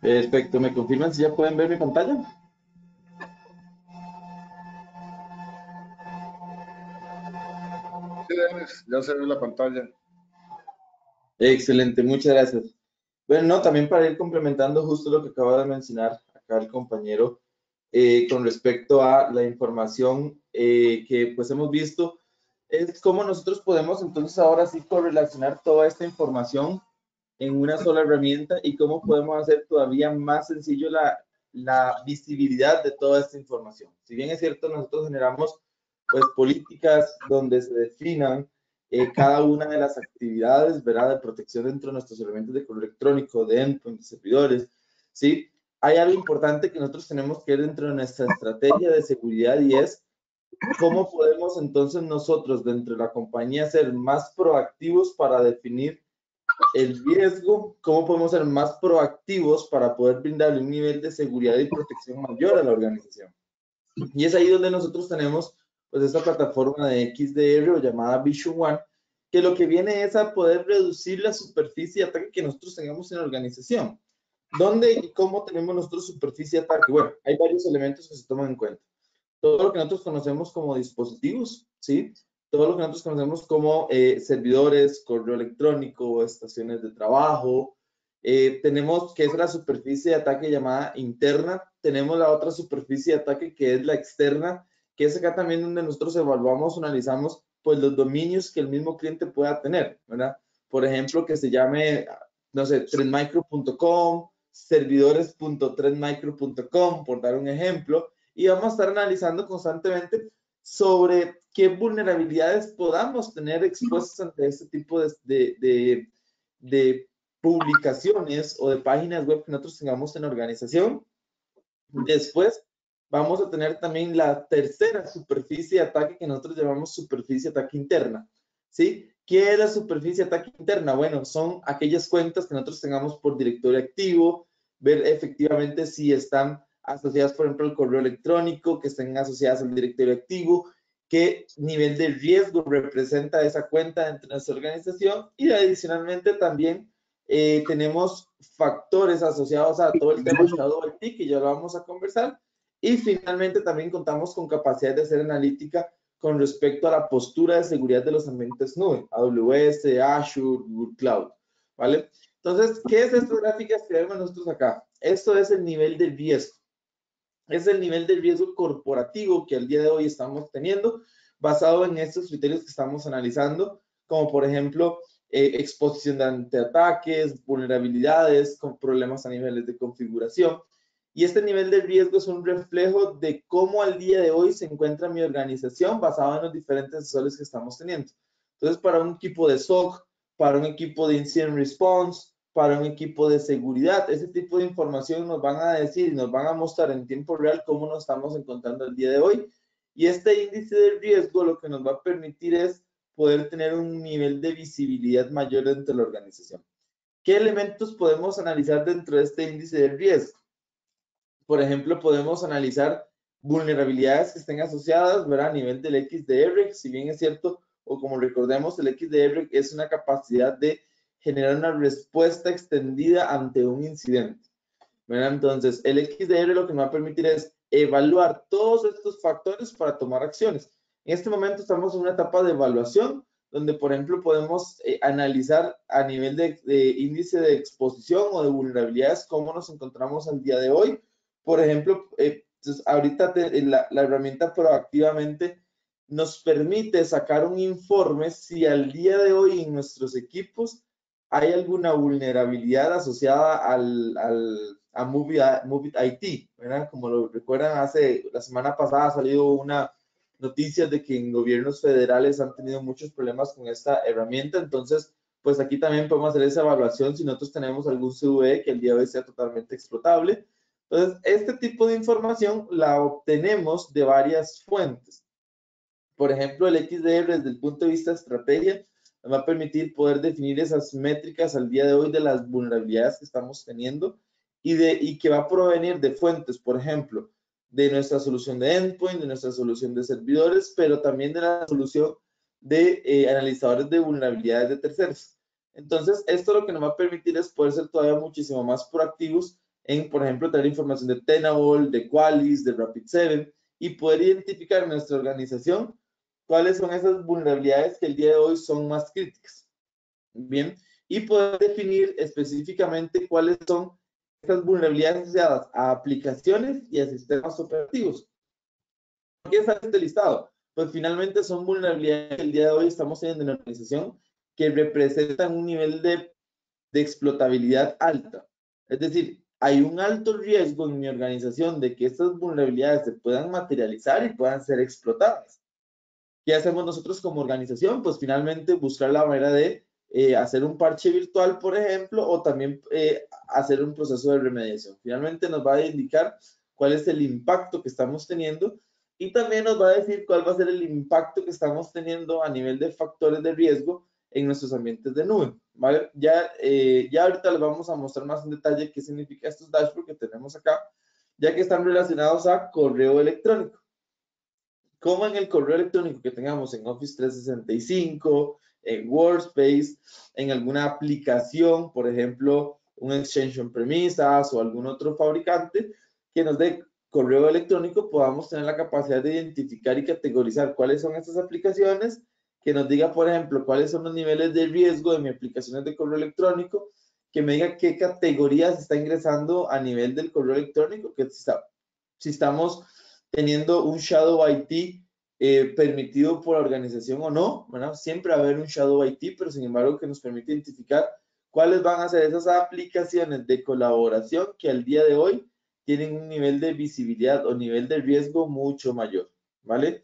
Speaker 2: Perfecto, ¿me confirman si ya pueden ver mi pantalla?
Speaker 1: Ya se ve la pantalla.
Speaker 2: Excelente, muchas gracias. Bueno, no, también para ir complementando justo lo que acaba de mencionar acá el compañero eh, con respecto a la información eh, que pues hemos visto, es cómo nosotros podemos entonces ahora sí correlacionar toda esta información en una sola herramienta y cómo podemos hacer todavía más sencillo la, la visibilidad de toda esta información. Si bien es cierto, nosotros generamos pues políticas donde se definan eh, cada una de las actividades ¿verdad? de protección dentro de nuestros elementos de correo electrónico, de endpoint, de servidores, ¿sí? Hay algo importante que nosotros tenemos que ver dentro de nuestra estrategia de seguridad y es cómo podemos entonces nosotros dentro de la compañía ser más proactivos para definir el riesgo, cómo podemos ser más proactivos para poder brindarle un nivel de seguridad y protección mayor a la organización. Y es ahí donde nosotros tenemos pues esta plataforma de XDR o llamada Vision One, que lo que viene es a poder reducir la superficie de ataque que nosotros tengamos en la organización. ¿Dónde y cómo tenemos nosotros superficie de ataque? Bueno, hay varios elementos que se toman en cuenta. Todo lo que nosotros conocemos como dispositivos, ¿sí? Todo lo que nosotros conocemos como eh, servidores, correo electrónico, estaciones de trabajo. Eh, tenemos que es la superficie de ataque llamada interna. Tenemos la otra superficie de ataque que es la externa, que es acá también donde nosotros evaluamos, analizamos pues los dominios que el mismo cliente pueda tener, ¿verdad? Por ejemplo, que se llame, no sé, trendmicro.com, servidores.trendmicro.com, por dar un ejemplo, y vamos a estar analizando constantemente sobre qué vulnerabilidades podamos tener expuestas ante este tipo de, de, de, publicaciones o de páginas web que nosotros tengamos en la organización. Después, vamos a tener también la tercera superficie de ataque que nosotros llamamos superficie de ataque interna. ¿Sí? ¿Qué es la superficie de ataque interna? Bueno, son aquellas cuentas que nosotros tengamos por directorio activo, ver efectivamente si están asociadas, por ejemplo, al correo electrónico, que estén asociadas al directorio activo, qué nivel de riesgo representa esa cuenta dentro de nuestra organización y adicionalmente también eh, tenemos factores asociados a todo el tema de Shadow IT que ya lo vamos a conversar y finalmente también contamos con capacidad de hacer analítica con respecto a la postura de seguridad de los ambientes nube, AWS, Azure, Google Cloud, ¿vale? Entonces, ¿qué es estas gráficas que vemos nosotros acá? Esto es el nivel de riesgo. Es el nivel de riesgo corporativo que al día de hoy estamos teniendo, basado en estos criterios que estamos analizando, como por ejemplo, eh, exposición ante ataques, vulnerabilidades, con problemas a niveles de configuración. Y este nivel de riesgo es un reflejo de cómo al día de hoy se encuentra mi organización basado en los diferentes asesores que estamos teniendo. Entonces, para un equipo de SOC, para un equipo de Incident Response, para un equipo de seguridad, ese tipo de información nos van a decir y nos van a mostrar en tiempo real cómo nos estamos encontrando el día de hoy. Y este índice de riesgo lo que nos va a permitir es poder tener un nivel de visibilidad mayor dentro de la organización. ¿Qué elementos podemos analizar dentro de este índice de riesgo? Por ejemplo, podemos analizar vulnerabilidades que estén asociadas ¿verdad? a nivel del XDR, si bien es cierto, o como recordemos, el XDR es una capacidad de generar una respuesta extendida ante un incidente. ¿verdad? Entonces, el XDR lo que me va a permitir es evaluar todos estos factores para tomar acciones. En este momento estamos en una etapa de evaluación donde, por ejemplo, podemos eh, analizar a nivel de, de, índice de exposición o de vulnerabilidades cómo nos encontramos al día de hoy por ejemplo, eh, ahorita eh, la, herramienta proactivamente nos permite sacar un informe si al día de hoy en nuestros equipos hay alguna vulnerabilidad asociada al, al a Movie, IT, ¿verdad? Como lo recuerdan, hace la semana pasada ha salido una noticia de que en gobiernos federales han tenido muchos problemas con esta herramienta, entonces, pues aquí también podemos hacer esa evaluación si nosotros tenemos algún CVE que el día de hoy sea totalmente explotable entonces, este tipo de información la obtenemos de varias fuentes. Por ejemplo, el XDR desde el punto de vista de estrategia nos va a permitir poder definir esas métricas al día de hoy de las vulnerabilidades que estamos teniendo y, de, y que va a provenir de fuentes, por ejemplo, de nuestra solución de endpoint, de nuestra solución de servidores, pero también de la solución de eh, analizadores de vulnerabilidades de terceros. Entonces, esto lo que nos va a permitir es poder ser todavía muchísimo más proactivos en, por ejemplo, tener información de Tenable, de Qualys, de Rapid7 y poder identificar en nuestra organización cuáles son esas vulnerabilidades que el día de hoy son más críticas. Bien, y poder definir específicamente cuáles son esas vulnerabilidades asociadas a aplicaciones y a sistemas operativos. ¿Por qué está este listado? Pues finalmente son vulnerabilidades que el día de hoy estamos teniendo en la organización que representan un nivel de, de explotabilidad alta. Es decir, hay un alto riesgo en mi organización de que estas vulnerabilidades se puedan materializar y puedan ser explotadas. ¿Qué hacemos nosotros como organización? Pues finalmente buscar la manera de eh, hacer un parche virtual, por ejemplo, o también eh, hacer un proceso de remediación. Finalmente nos va a indicar cuál es el impacto que estamos teniendo y también nos va a decir cuál va a ser el impacto que estamos teniendo a nivel de factores de riesgo en nuestros ambientes de nube. ¿vale? Ya, eh, ya ahorita les vamos a mostrar más en detalle qué significa estos dashboards que tenemos acá, ya que están relacionados a correo electrónico. Como en el correo electrónico que tengamos en Office 365, en Workspace, en alguna aplicación, por ejemplo, un extension premisas o algún otro fabricante que nos dé correo electrónico, podamos tener la capacidad de identificar y categorizar cuáles son estas aplicaciones, que nos diga, por ejemplo, cuáles son los niveles de riesgo de mi aplicación de correo electrónico, que me diga qué categorías está ingresando a nivel del correo electrónico, que si, si estamos teniendo un Shadow IT eh, permitido por la organización o no, bueno, siempre va a haber un Shadow IT, pero sin embargo que nos permite identificar cuáles van a ser esas aplicaciones de colaboración que al día de hoy tienen un nivel de visibilidad o nivel de riesgo mucho mayor, ¿vale?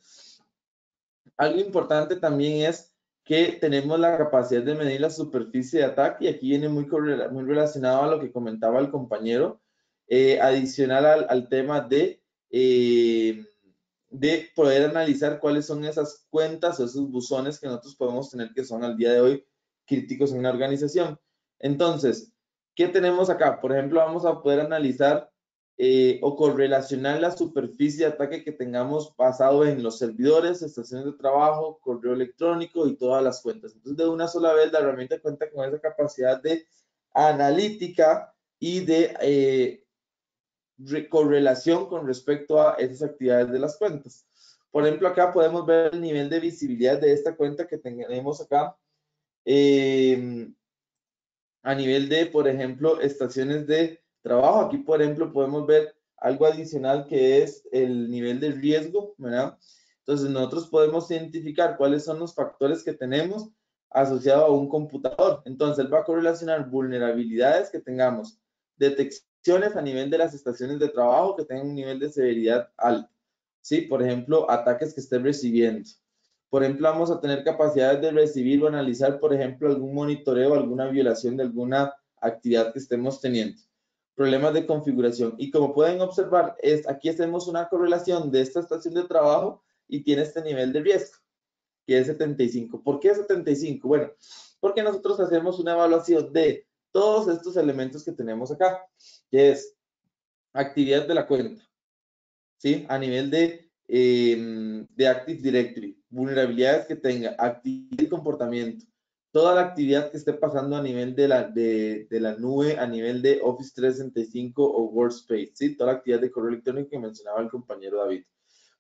Speaker 2: Algo importante también es que tenemos la capacidad de medir la superficie de ataque y aquí viene muy, muy relacionado a lo que comentaba el compañero, eh, adicional al, tema de eh, de poder analizar cuáles son esas cuentas o esos buzones que nosotros podemos tener que son al día de hoy críticos en una organización. Entonces, ¿qué tenemos acá? Por ejemplo, vamos a poder analizar eh, o correlacionar la superficie de ataque que tengamos basado en los servidores, estaciones de trabajo, correo electrónico y todas las cuentas. Entonces, de una sola vez, la herramienta cuenta con esa capacidad de analítica y de eh, correlación con respecto a esas actividades de las cuentas. Por ejemplo, acá podemos ver el nivel de visibilidad de esta cuenta que tenemos acá. Em, a nivel de, por ejemplo, estaciones de trabajo. Aquí, por ejemplo, podemos ver algo adicional que es el nivel de riesgo, ¿verdad? Entonces, nosotros podemos identificar cuáles son los factores que tenemos asociados a un computador. Entonces, él va a correlacionar vulnerabilidades que tengamos, detección a nivel de las estaciones de trabajo que tengan un nivel de severidad alto. ¿sí? Por ejemplo, ataques que estén recibiendo. Por ejemplo, vamos a tener capacidades de recibir o analizar, por ejemplo, algún monitoreo, alguna violación de alguna actividad que estemos teniendo. Problemas de configuración. Y como pueden observar, es, aquí hacemos una correlación de esta estación de trabajo y tiene este nivel de riesgo, que es 75. ¿Por qué 75? Bueno, porque nosotros hacemos una evaluación de todos estos elementos que tenemos acá, que es actividad de la cuenta, ¿sí? A nivel de, em, de Active Directory, vulnerabilidades que tenga, actividad y comportamiento, toda la actividad que esté pasando a nivel de la, de, de la nube, a nivel de Office 365 o Workspace, ¿sí? Toda la actividad de correo electrónico que mencionaba el compañero David.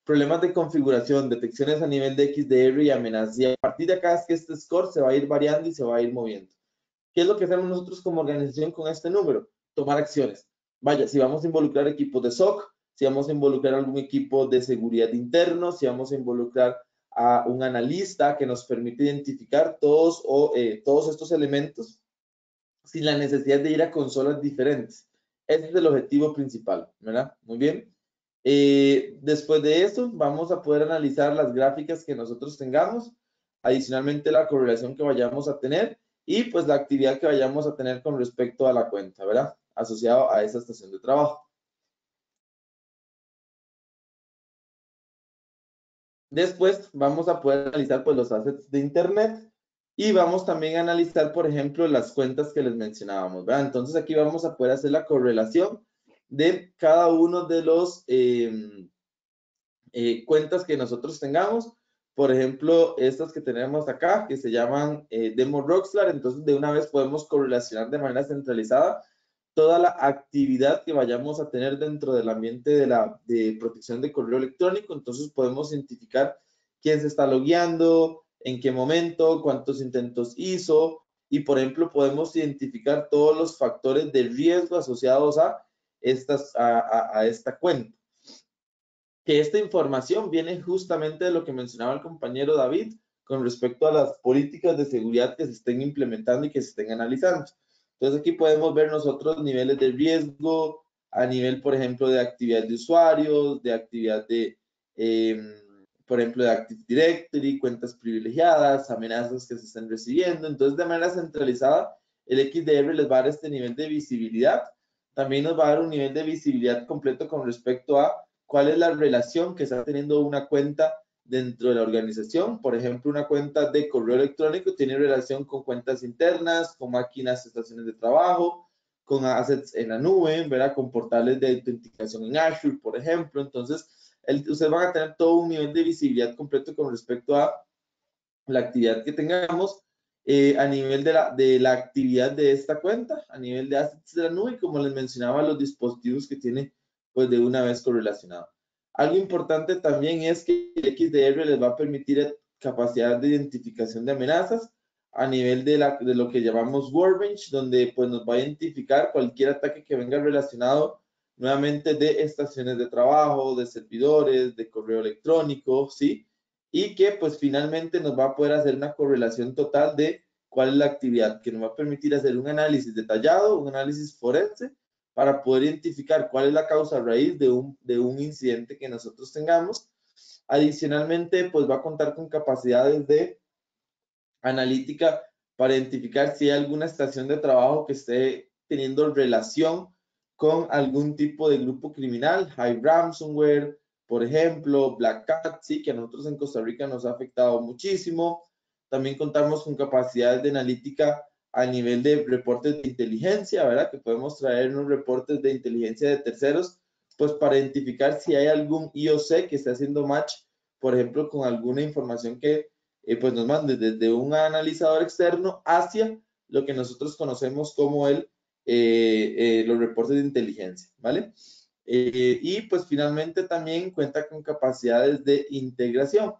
Speaker 2: Problemas de configuración, detecciones a nivel de XDR y amenazas. Y a partir de acá es que este score se va a ir variando y se va a ir moviendo. ¿Qué es lo que hacemos nosotros como organización con este número? Tomar acciones. Vaya, si vamos a involucrar equipos de SOC, si vamos a involucrar algún equipo de seguridad interno, si vamos a involucrar a un analista que nos permite identificar todos, o, eh, todos estos elementos sin la necesidad de ir a consolas diferentes. Ese es el objetivo principal, ¿verdad? Muy bien. Eh, después de esto, vamos a poder analizar las gráficas que nosotros tengamos, adicionalmente la correlación que vayamos a tener y pues la actividad que vayamos a tener con respecto a la cuenta, ¿verdad? Asociado a esa estación de trabajo. Después vamos a poder analizar pues los assets de internet y vamos también a analizar, por ejemplo, las cuentas que les mencionábamos, ¿verdad? Entonces aquí vamos a poder hacer la correlación de cada uno de los em, eh, cuentas que nosotros tengamos por ejemplo, estas que tenemos acá, que se llaman eh, Demo Rockstar, entonces de una vez podemos correlacionar de manera centralizada toda la actividad que vayamos a tener dentro del ambiente de la protección de correo electrónico, entonces podemos identificar quién se está logueando, en qué momento, cuántos intentos hizo, y por ejemplo podemos identificar todos los factores de riesgo asociados a, a esta cuenta que esta información viene justamente de lo que mencionaba el compañero David con respecto a las políticas de seguridad que se estén implementando y que se estén analizando. Entonces aquí podemos ver nosotros niveles de riesgo a nivel, por ejemplo, de actividad de usuarios, de actividad de, em, por ejemplo, de Active Directory, cuentas privilegiadas, amenazas que se están recibiendo. Entonces, de manera centralizada, el XDR les va a dar este nivel de visibilidad. También nos va a dar un nivel de visibilidad completo con respecto a cuál es la relación que está teniendo una cuenta dentro de la organización. Por ejemplo, una cuenta de correo electrónico tiene relación con cuentas internas, con máquinas, estaciones de trabajo, con assets en la nube, ¿verdad? con portales de autenticación en Azure, por ejemplo. Entonces, ustedes van a tener todo un nivel de visibilidad completo con respecto a la actividad que tengamos eh, a nivel de la, de la actividad de esta cuenta, a nivel de assets de la nube, como les mencionaba, los dispositivos que tiene pues de una vez correlacionado. Algo importante también es que el XDR les va a permitir capacidad de identificación de amenazas a nivel de, la, de lo que llamamos Workbench, donde pues nos va a identificar cualquier ataque que venga relacionado nuevamente de estaciones de trabajo, de servidores, de correo electrónico, ¿sí? Y que pues finalmente nos va a poder hacer una correlación total de cuál es la actividad, que nos va a permitir hacer un análisis detallado, un análisis forense, para poder identificar cuál es la causa raíz de un, de un incidente que nosotros tengamos. Adicionalmente, pues va a contar con capacidades de analítica para identificar si hay alguna estación de trabajo que esté teniendo relación con algún tipo de grupo criminal, high ransomware, por ejemplo, Black Cat, sí, que a nosotros en Costa Rica nos ha afectado muchísimo. También contamos con capacidades de analítica a nivel de reportes de inteligencia, ¿verdad? Que podemos traer unos reportes de inteligencia de terceros, pues para identificar si hay algún IOC que esté haciendo match, por ejemplo, con alguna información que eh, pues nos mande desde un analizador externo hacia lo que nosotros conocemos como el, eh, eh, los reportes de inteligencia, ¿vale? y pues finalmente también cuenta con capacidades de integración,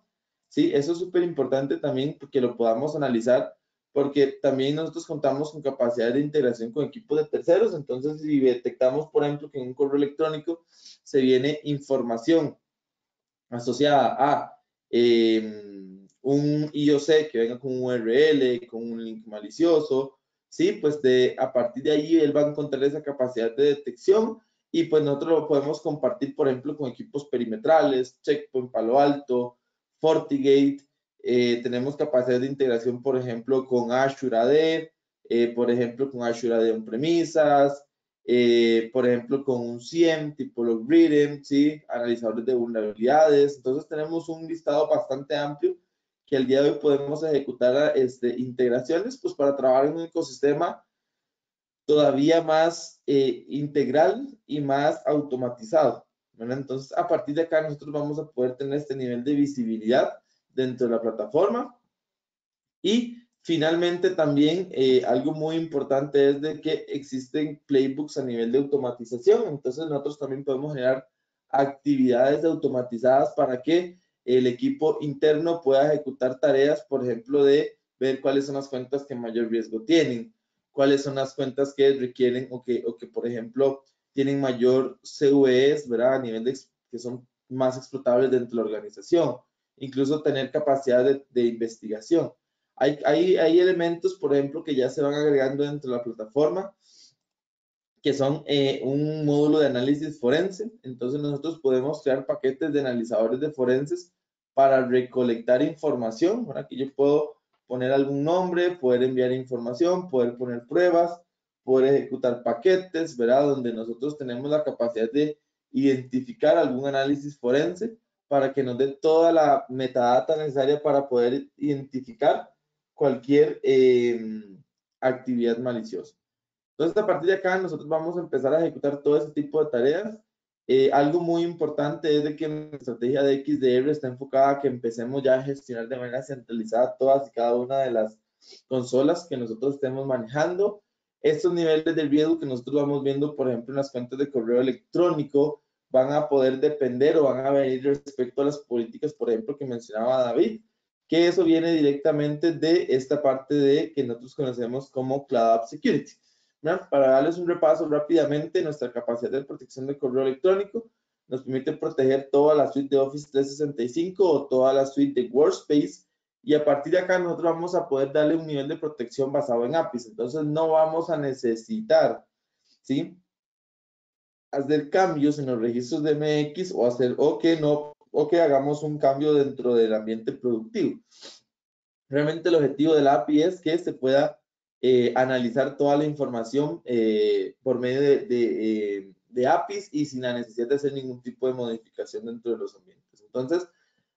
Speaker 2: ¿sí? Eso es súper importante también que lo podamos analizar porque también nosotros contamos con capacidad de integración con equipos de terceros, entonces si detectamos, por ejemplo, que en un correo electrónico se viene información asociada a em, un IOC que venga con un URL, con un link malicioso, ¿sí? Pues de, a partir de ahí él va a encontrar esa capacidad de detección y pues nosotros lo podemos compartir, por ejemplo, con equipos perimetrales, Checkpoint, Palo Alto, FortiGate, eh, tenemos capacidad de integración, por ejemplo, con Azure AD, eh, por ejemplo, con Azure AD on premisas, eh, por ejemplo, con un CIEM tipo Logarithm, ¿sí? analizadores de vulnerabilidades. Entonces, tenemos un listado bastante amplio que el día de hoy podemos ejecutar este, integraciones pues, para trabajar en un ecosistema todavía más integral y más automatizado. Entonces, a partir de acá, nosotros vamos a poder tener este nivel de visibilidad dentro de la plataforma. Y finalmente también eh, algo muy importante es de que existen playbooks a nivel de automatización. Entonces nosotros también podemos generar actividades automatizadas para que el equipo interno pueda ejecutar tareas, por ejemplo, de ver cuáles son las cuentas que mayor riesgo tienen, cuáles son las cuentas que requieren o que, o que por ejemplo, tienen mayor CVEs, ¿verdad? A nivel de que son más explotables dentro de la organización incluso tener capacidad de, investigación. Hay, hay, hay, elementos, por ejemplo, que ya se van agregando dentro de la plataforma, que son eh, un módulo de análisis forense. Entonces nosotros podemos crear paquetes de analizadores de forenses para recolectar información. Aquí yo puedo poner algún nombre, poder enviar información, poder poner pruebas, poder ejecutar paquetes, ¿verdad? Donde nosotros tenemos la capacidad de identificar algún análisis forense para que nos dé toda la metadata necesaria para poder identificar cualquier em, actividad maliciosa. Entonces, a partir de acá, nosotros vamos a empezar a ejecutar todo ese tipo de tareas. Eh, algo muy importante es de que nuestra estrategia de XDR está enfocada a que empecemos ya a gestionar de manera centralizada todas y cada una de las consolas que nosotros estemos manejando. Estos niveles de riesgo que nosotros vamos viendo, por ejemplo, en las cuentas de correo electrónico, van a poder depender o van a venir respecto a las políticas, por ejemplo, que mencionaba David, que eso viene directamente de esta parte de que nosotros conocemos como Cloud App Security. Para darles un repaso rápidamente, nuestra capacidad de protección de correo electrónico nos permite proteger toda la suite de Office 365 o toda la suite de Workspace y a partir de acá nosotros vamos a poder darle un nivel de protección basado en APIs. Entonces no vamos a necesitar, ¿sí? Hacer cambios en los registros de MX o hacer o que no o que hagamos un cambio dentro del ambiente productivo. Realmente el objetivo de la API es que se pueda eh, analizar toda la información eh, por medio de, de, de, APIs y sin la necesidad de hacer ningún tipo de modificación dentro de los ambientes. Entonces,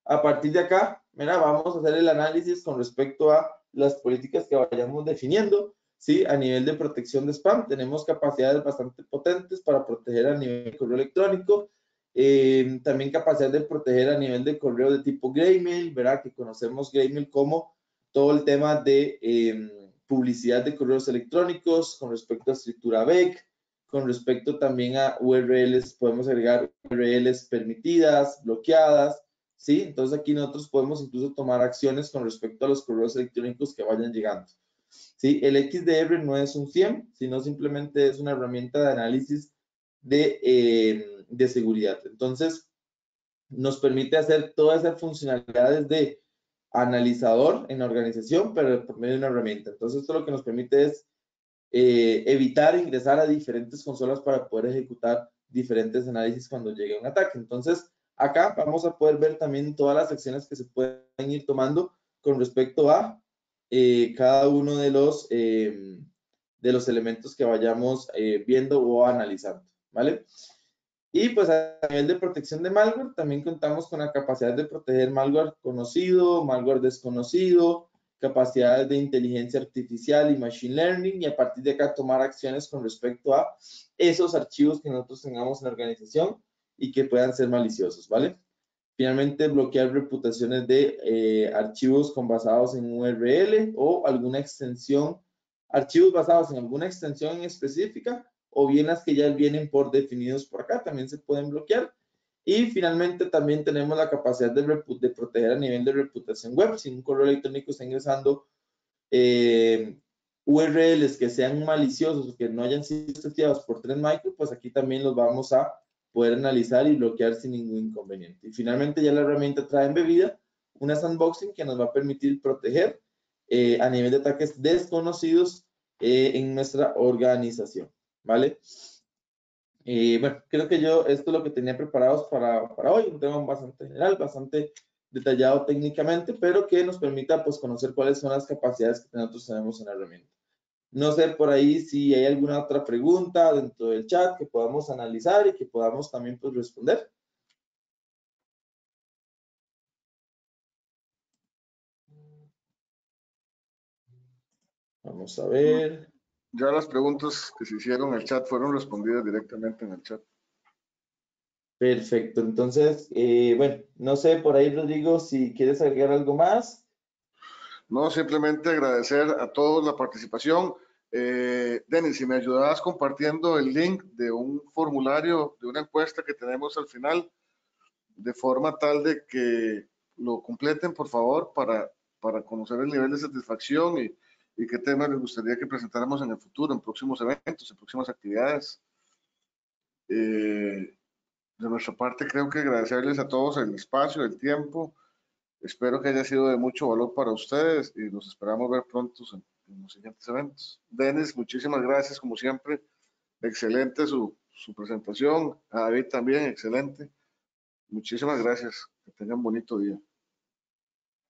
Speaker 2: a partir de acá, mira, vamos a hacer el análisis con respecto a las políticas que vayamos definiendo. ¿Sí? A nivel de protección de spam, tenemos capacidades bastante potentes para proteger a nivel de correo electrónico. Eh, también capacidad de proteger a nivel de correo de tipo Graymail, ¿verdad? Que conocemos Graymail como todo el tema de em, publicidad de correos electrónicos con respecto a escritura BEC, con respecto también a URLs, podemos agregar URLs permitidas, bloqueadas, ¿sí? Entonces aquí nosotros podemos incluso tomar acciones con respecto a los correos electrónicos que vayan llegando. ¿Sí? El XDR no es un 100, sino simplemente es una herramienta de análisis de, eh, de seguridad. Entonces, nos permite hacer todas esas funcionalidades de analizador en la organización, pero por medio de una herramienta. Entonces, esto lo que nos permite es eh, evitar ingresar a diferentes consolas para poder ejecutar diferentes análisis cuando llegue un ataque. Entonces, Acá vamos a poder ver también todas las acciones que se pueden ir tomando con respecto a eh, cada uno de los, eh, de los elementos que vayamos eh, viendo o analizando, ¿vale? Y pues a nivel de protección de malware, también contamos con la capacidad de proteger malware conocido, malware desconocido, capacidades de inteligencia artificial y machine learning, y a partir de acá tomar acciones con respecto a esos archivos que nosotros tengamos en la organización y que puedan ser maliciosos, ¿vale? Finalmente, bloquear reputaciones de eh, archivos basados en URL o alguna extensión, archivos basados en alguna extensión específica o bien las que ya vienen por definidos por acá, también se pueden bloquear. Y finalmente también tenemos la capacidad de, proteger a nivel de reputación web. Si un correo electrónico está ingresando eh, URLs que sean maliciosos que no hayan sido testeados por Trendmicro, pues aquí también los vamos a poder analizar y bloquear sin ningún inconveniente. Y finalmente ya la herramienta trae embebida una sandboxing que nos va a permitir proteger eh, a nivel de ataques desconocidos eh, en nuestra organización, ¿vale? Y bueno, creo que yo esto es lo que tenía preparados para, para hoy, un tema bastante general, bastante detallado técnicamente, pero que nos permita pues conocer cuáles son las capacidades que nosotros tenemos en la herramienta. No sé por ahí si hay alguna otra pregunta dentro del chat que podamos analizar y que podamos también pues, responder. Vamos a ver.
Speaker 1: Ya las preguntas que se hicieron en el chat fueron respondidas directamente en el chat.
Speaker 2: Perfecto. Entonces, eh, bueno, no sé por ahí, Rodrigo, si quieres agregar algo más.
Speaker 1: No, simplemente agradecer a todos la participación. Eh, Denis, si me ayudabas compartiendo el link de un formulario, de una encuesta que tenemos al final, de forma tal de que lo completen, por favor, para, para conocer el nivel de satisfacción y, y qué temas les gustaría que presentáramos en el futuro, en próximos eventos, en próximas actividades. Eh, de nuestra parte, creo que agradecerles a todos el espacio, el tiempo. Espero que haya sido de mucho valor para ustedes y nos esperamos ver pronto en, en los siguientes eventos. Denis, muchísimas gracias, como siempre. Excelente su, su presentación. A David también, excelente. Muchísimas gracias. Que tengan un bonito día.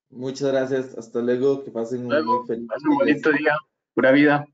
Speaker 2: Muchas gracias. Hasta luego. Que pasen un feliz
Speaker 3: Un bonito día. Pura vida.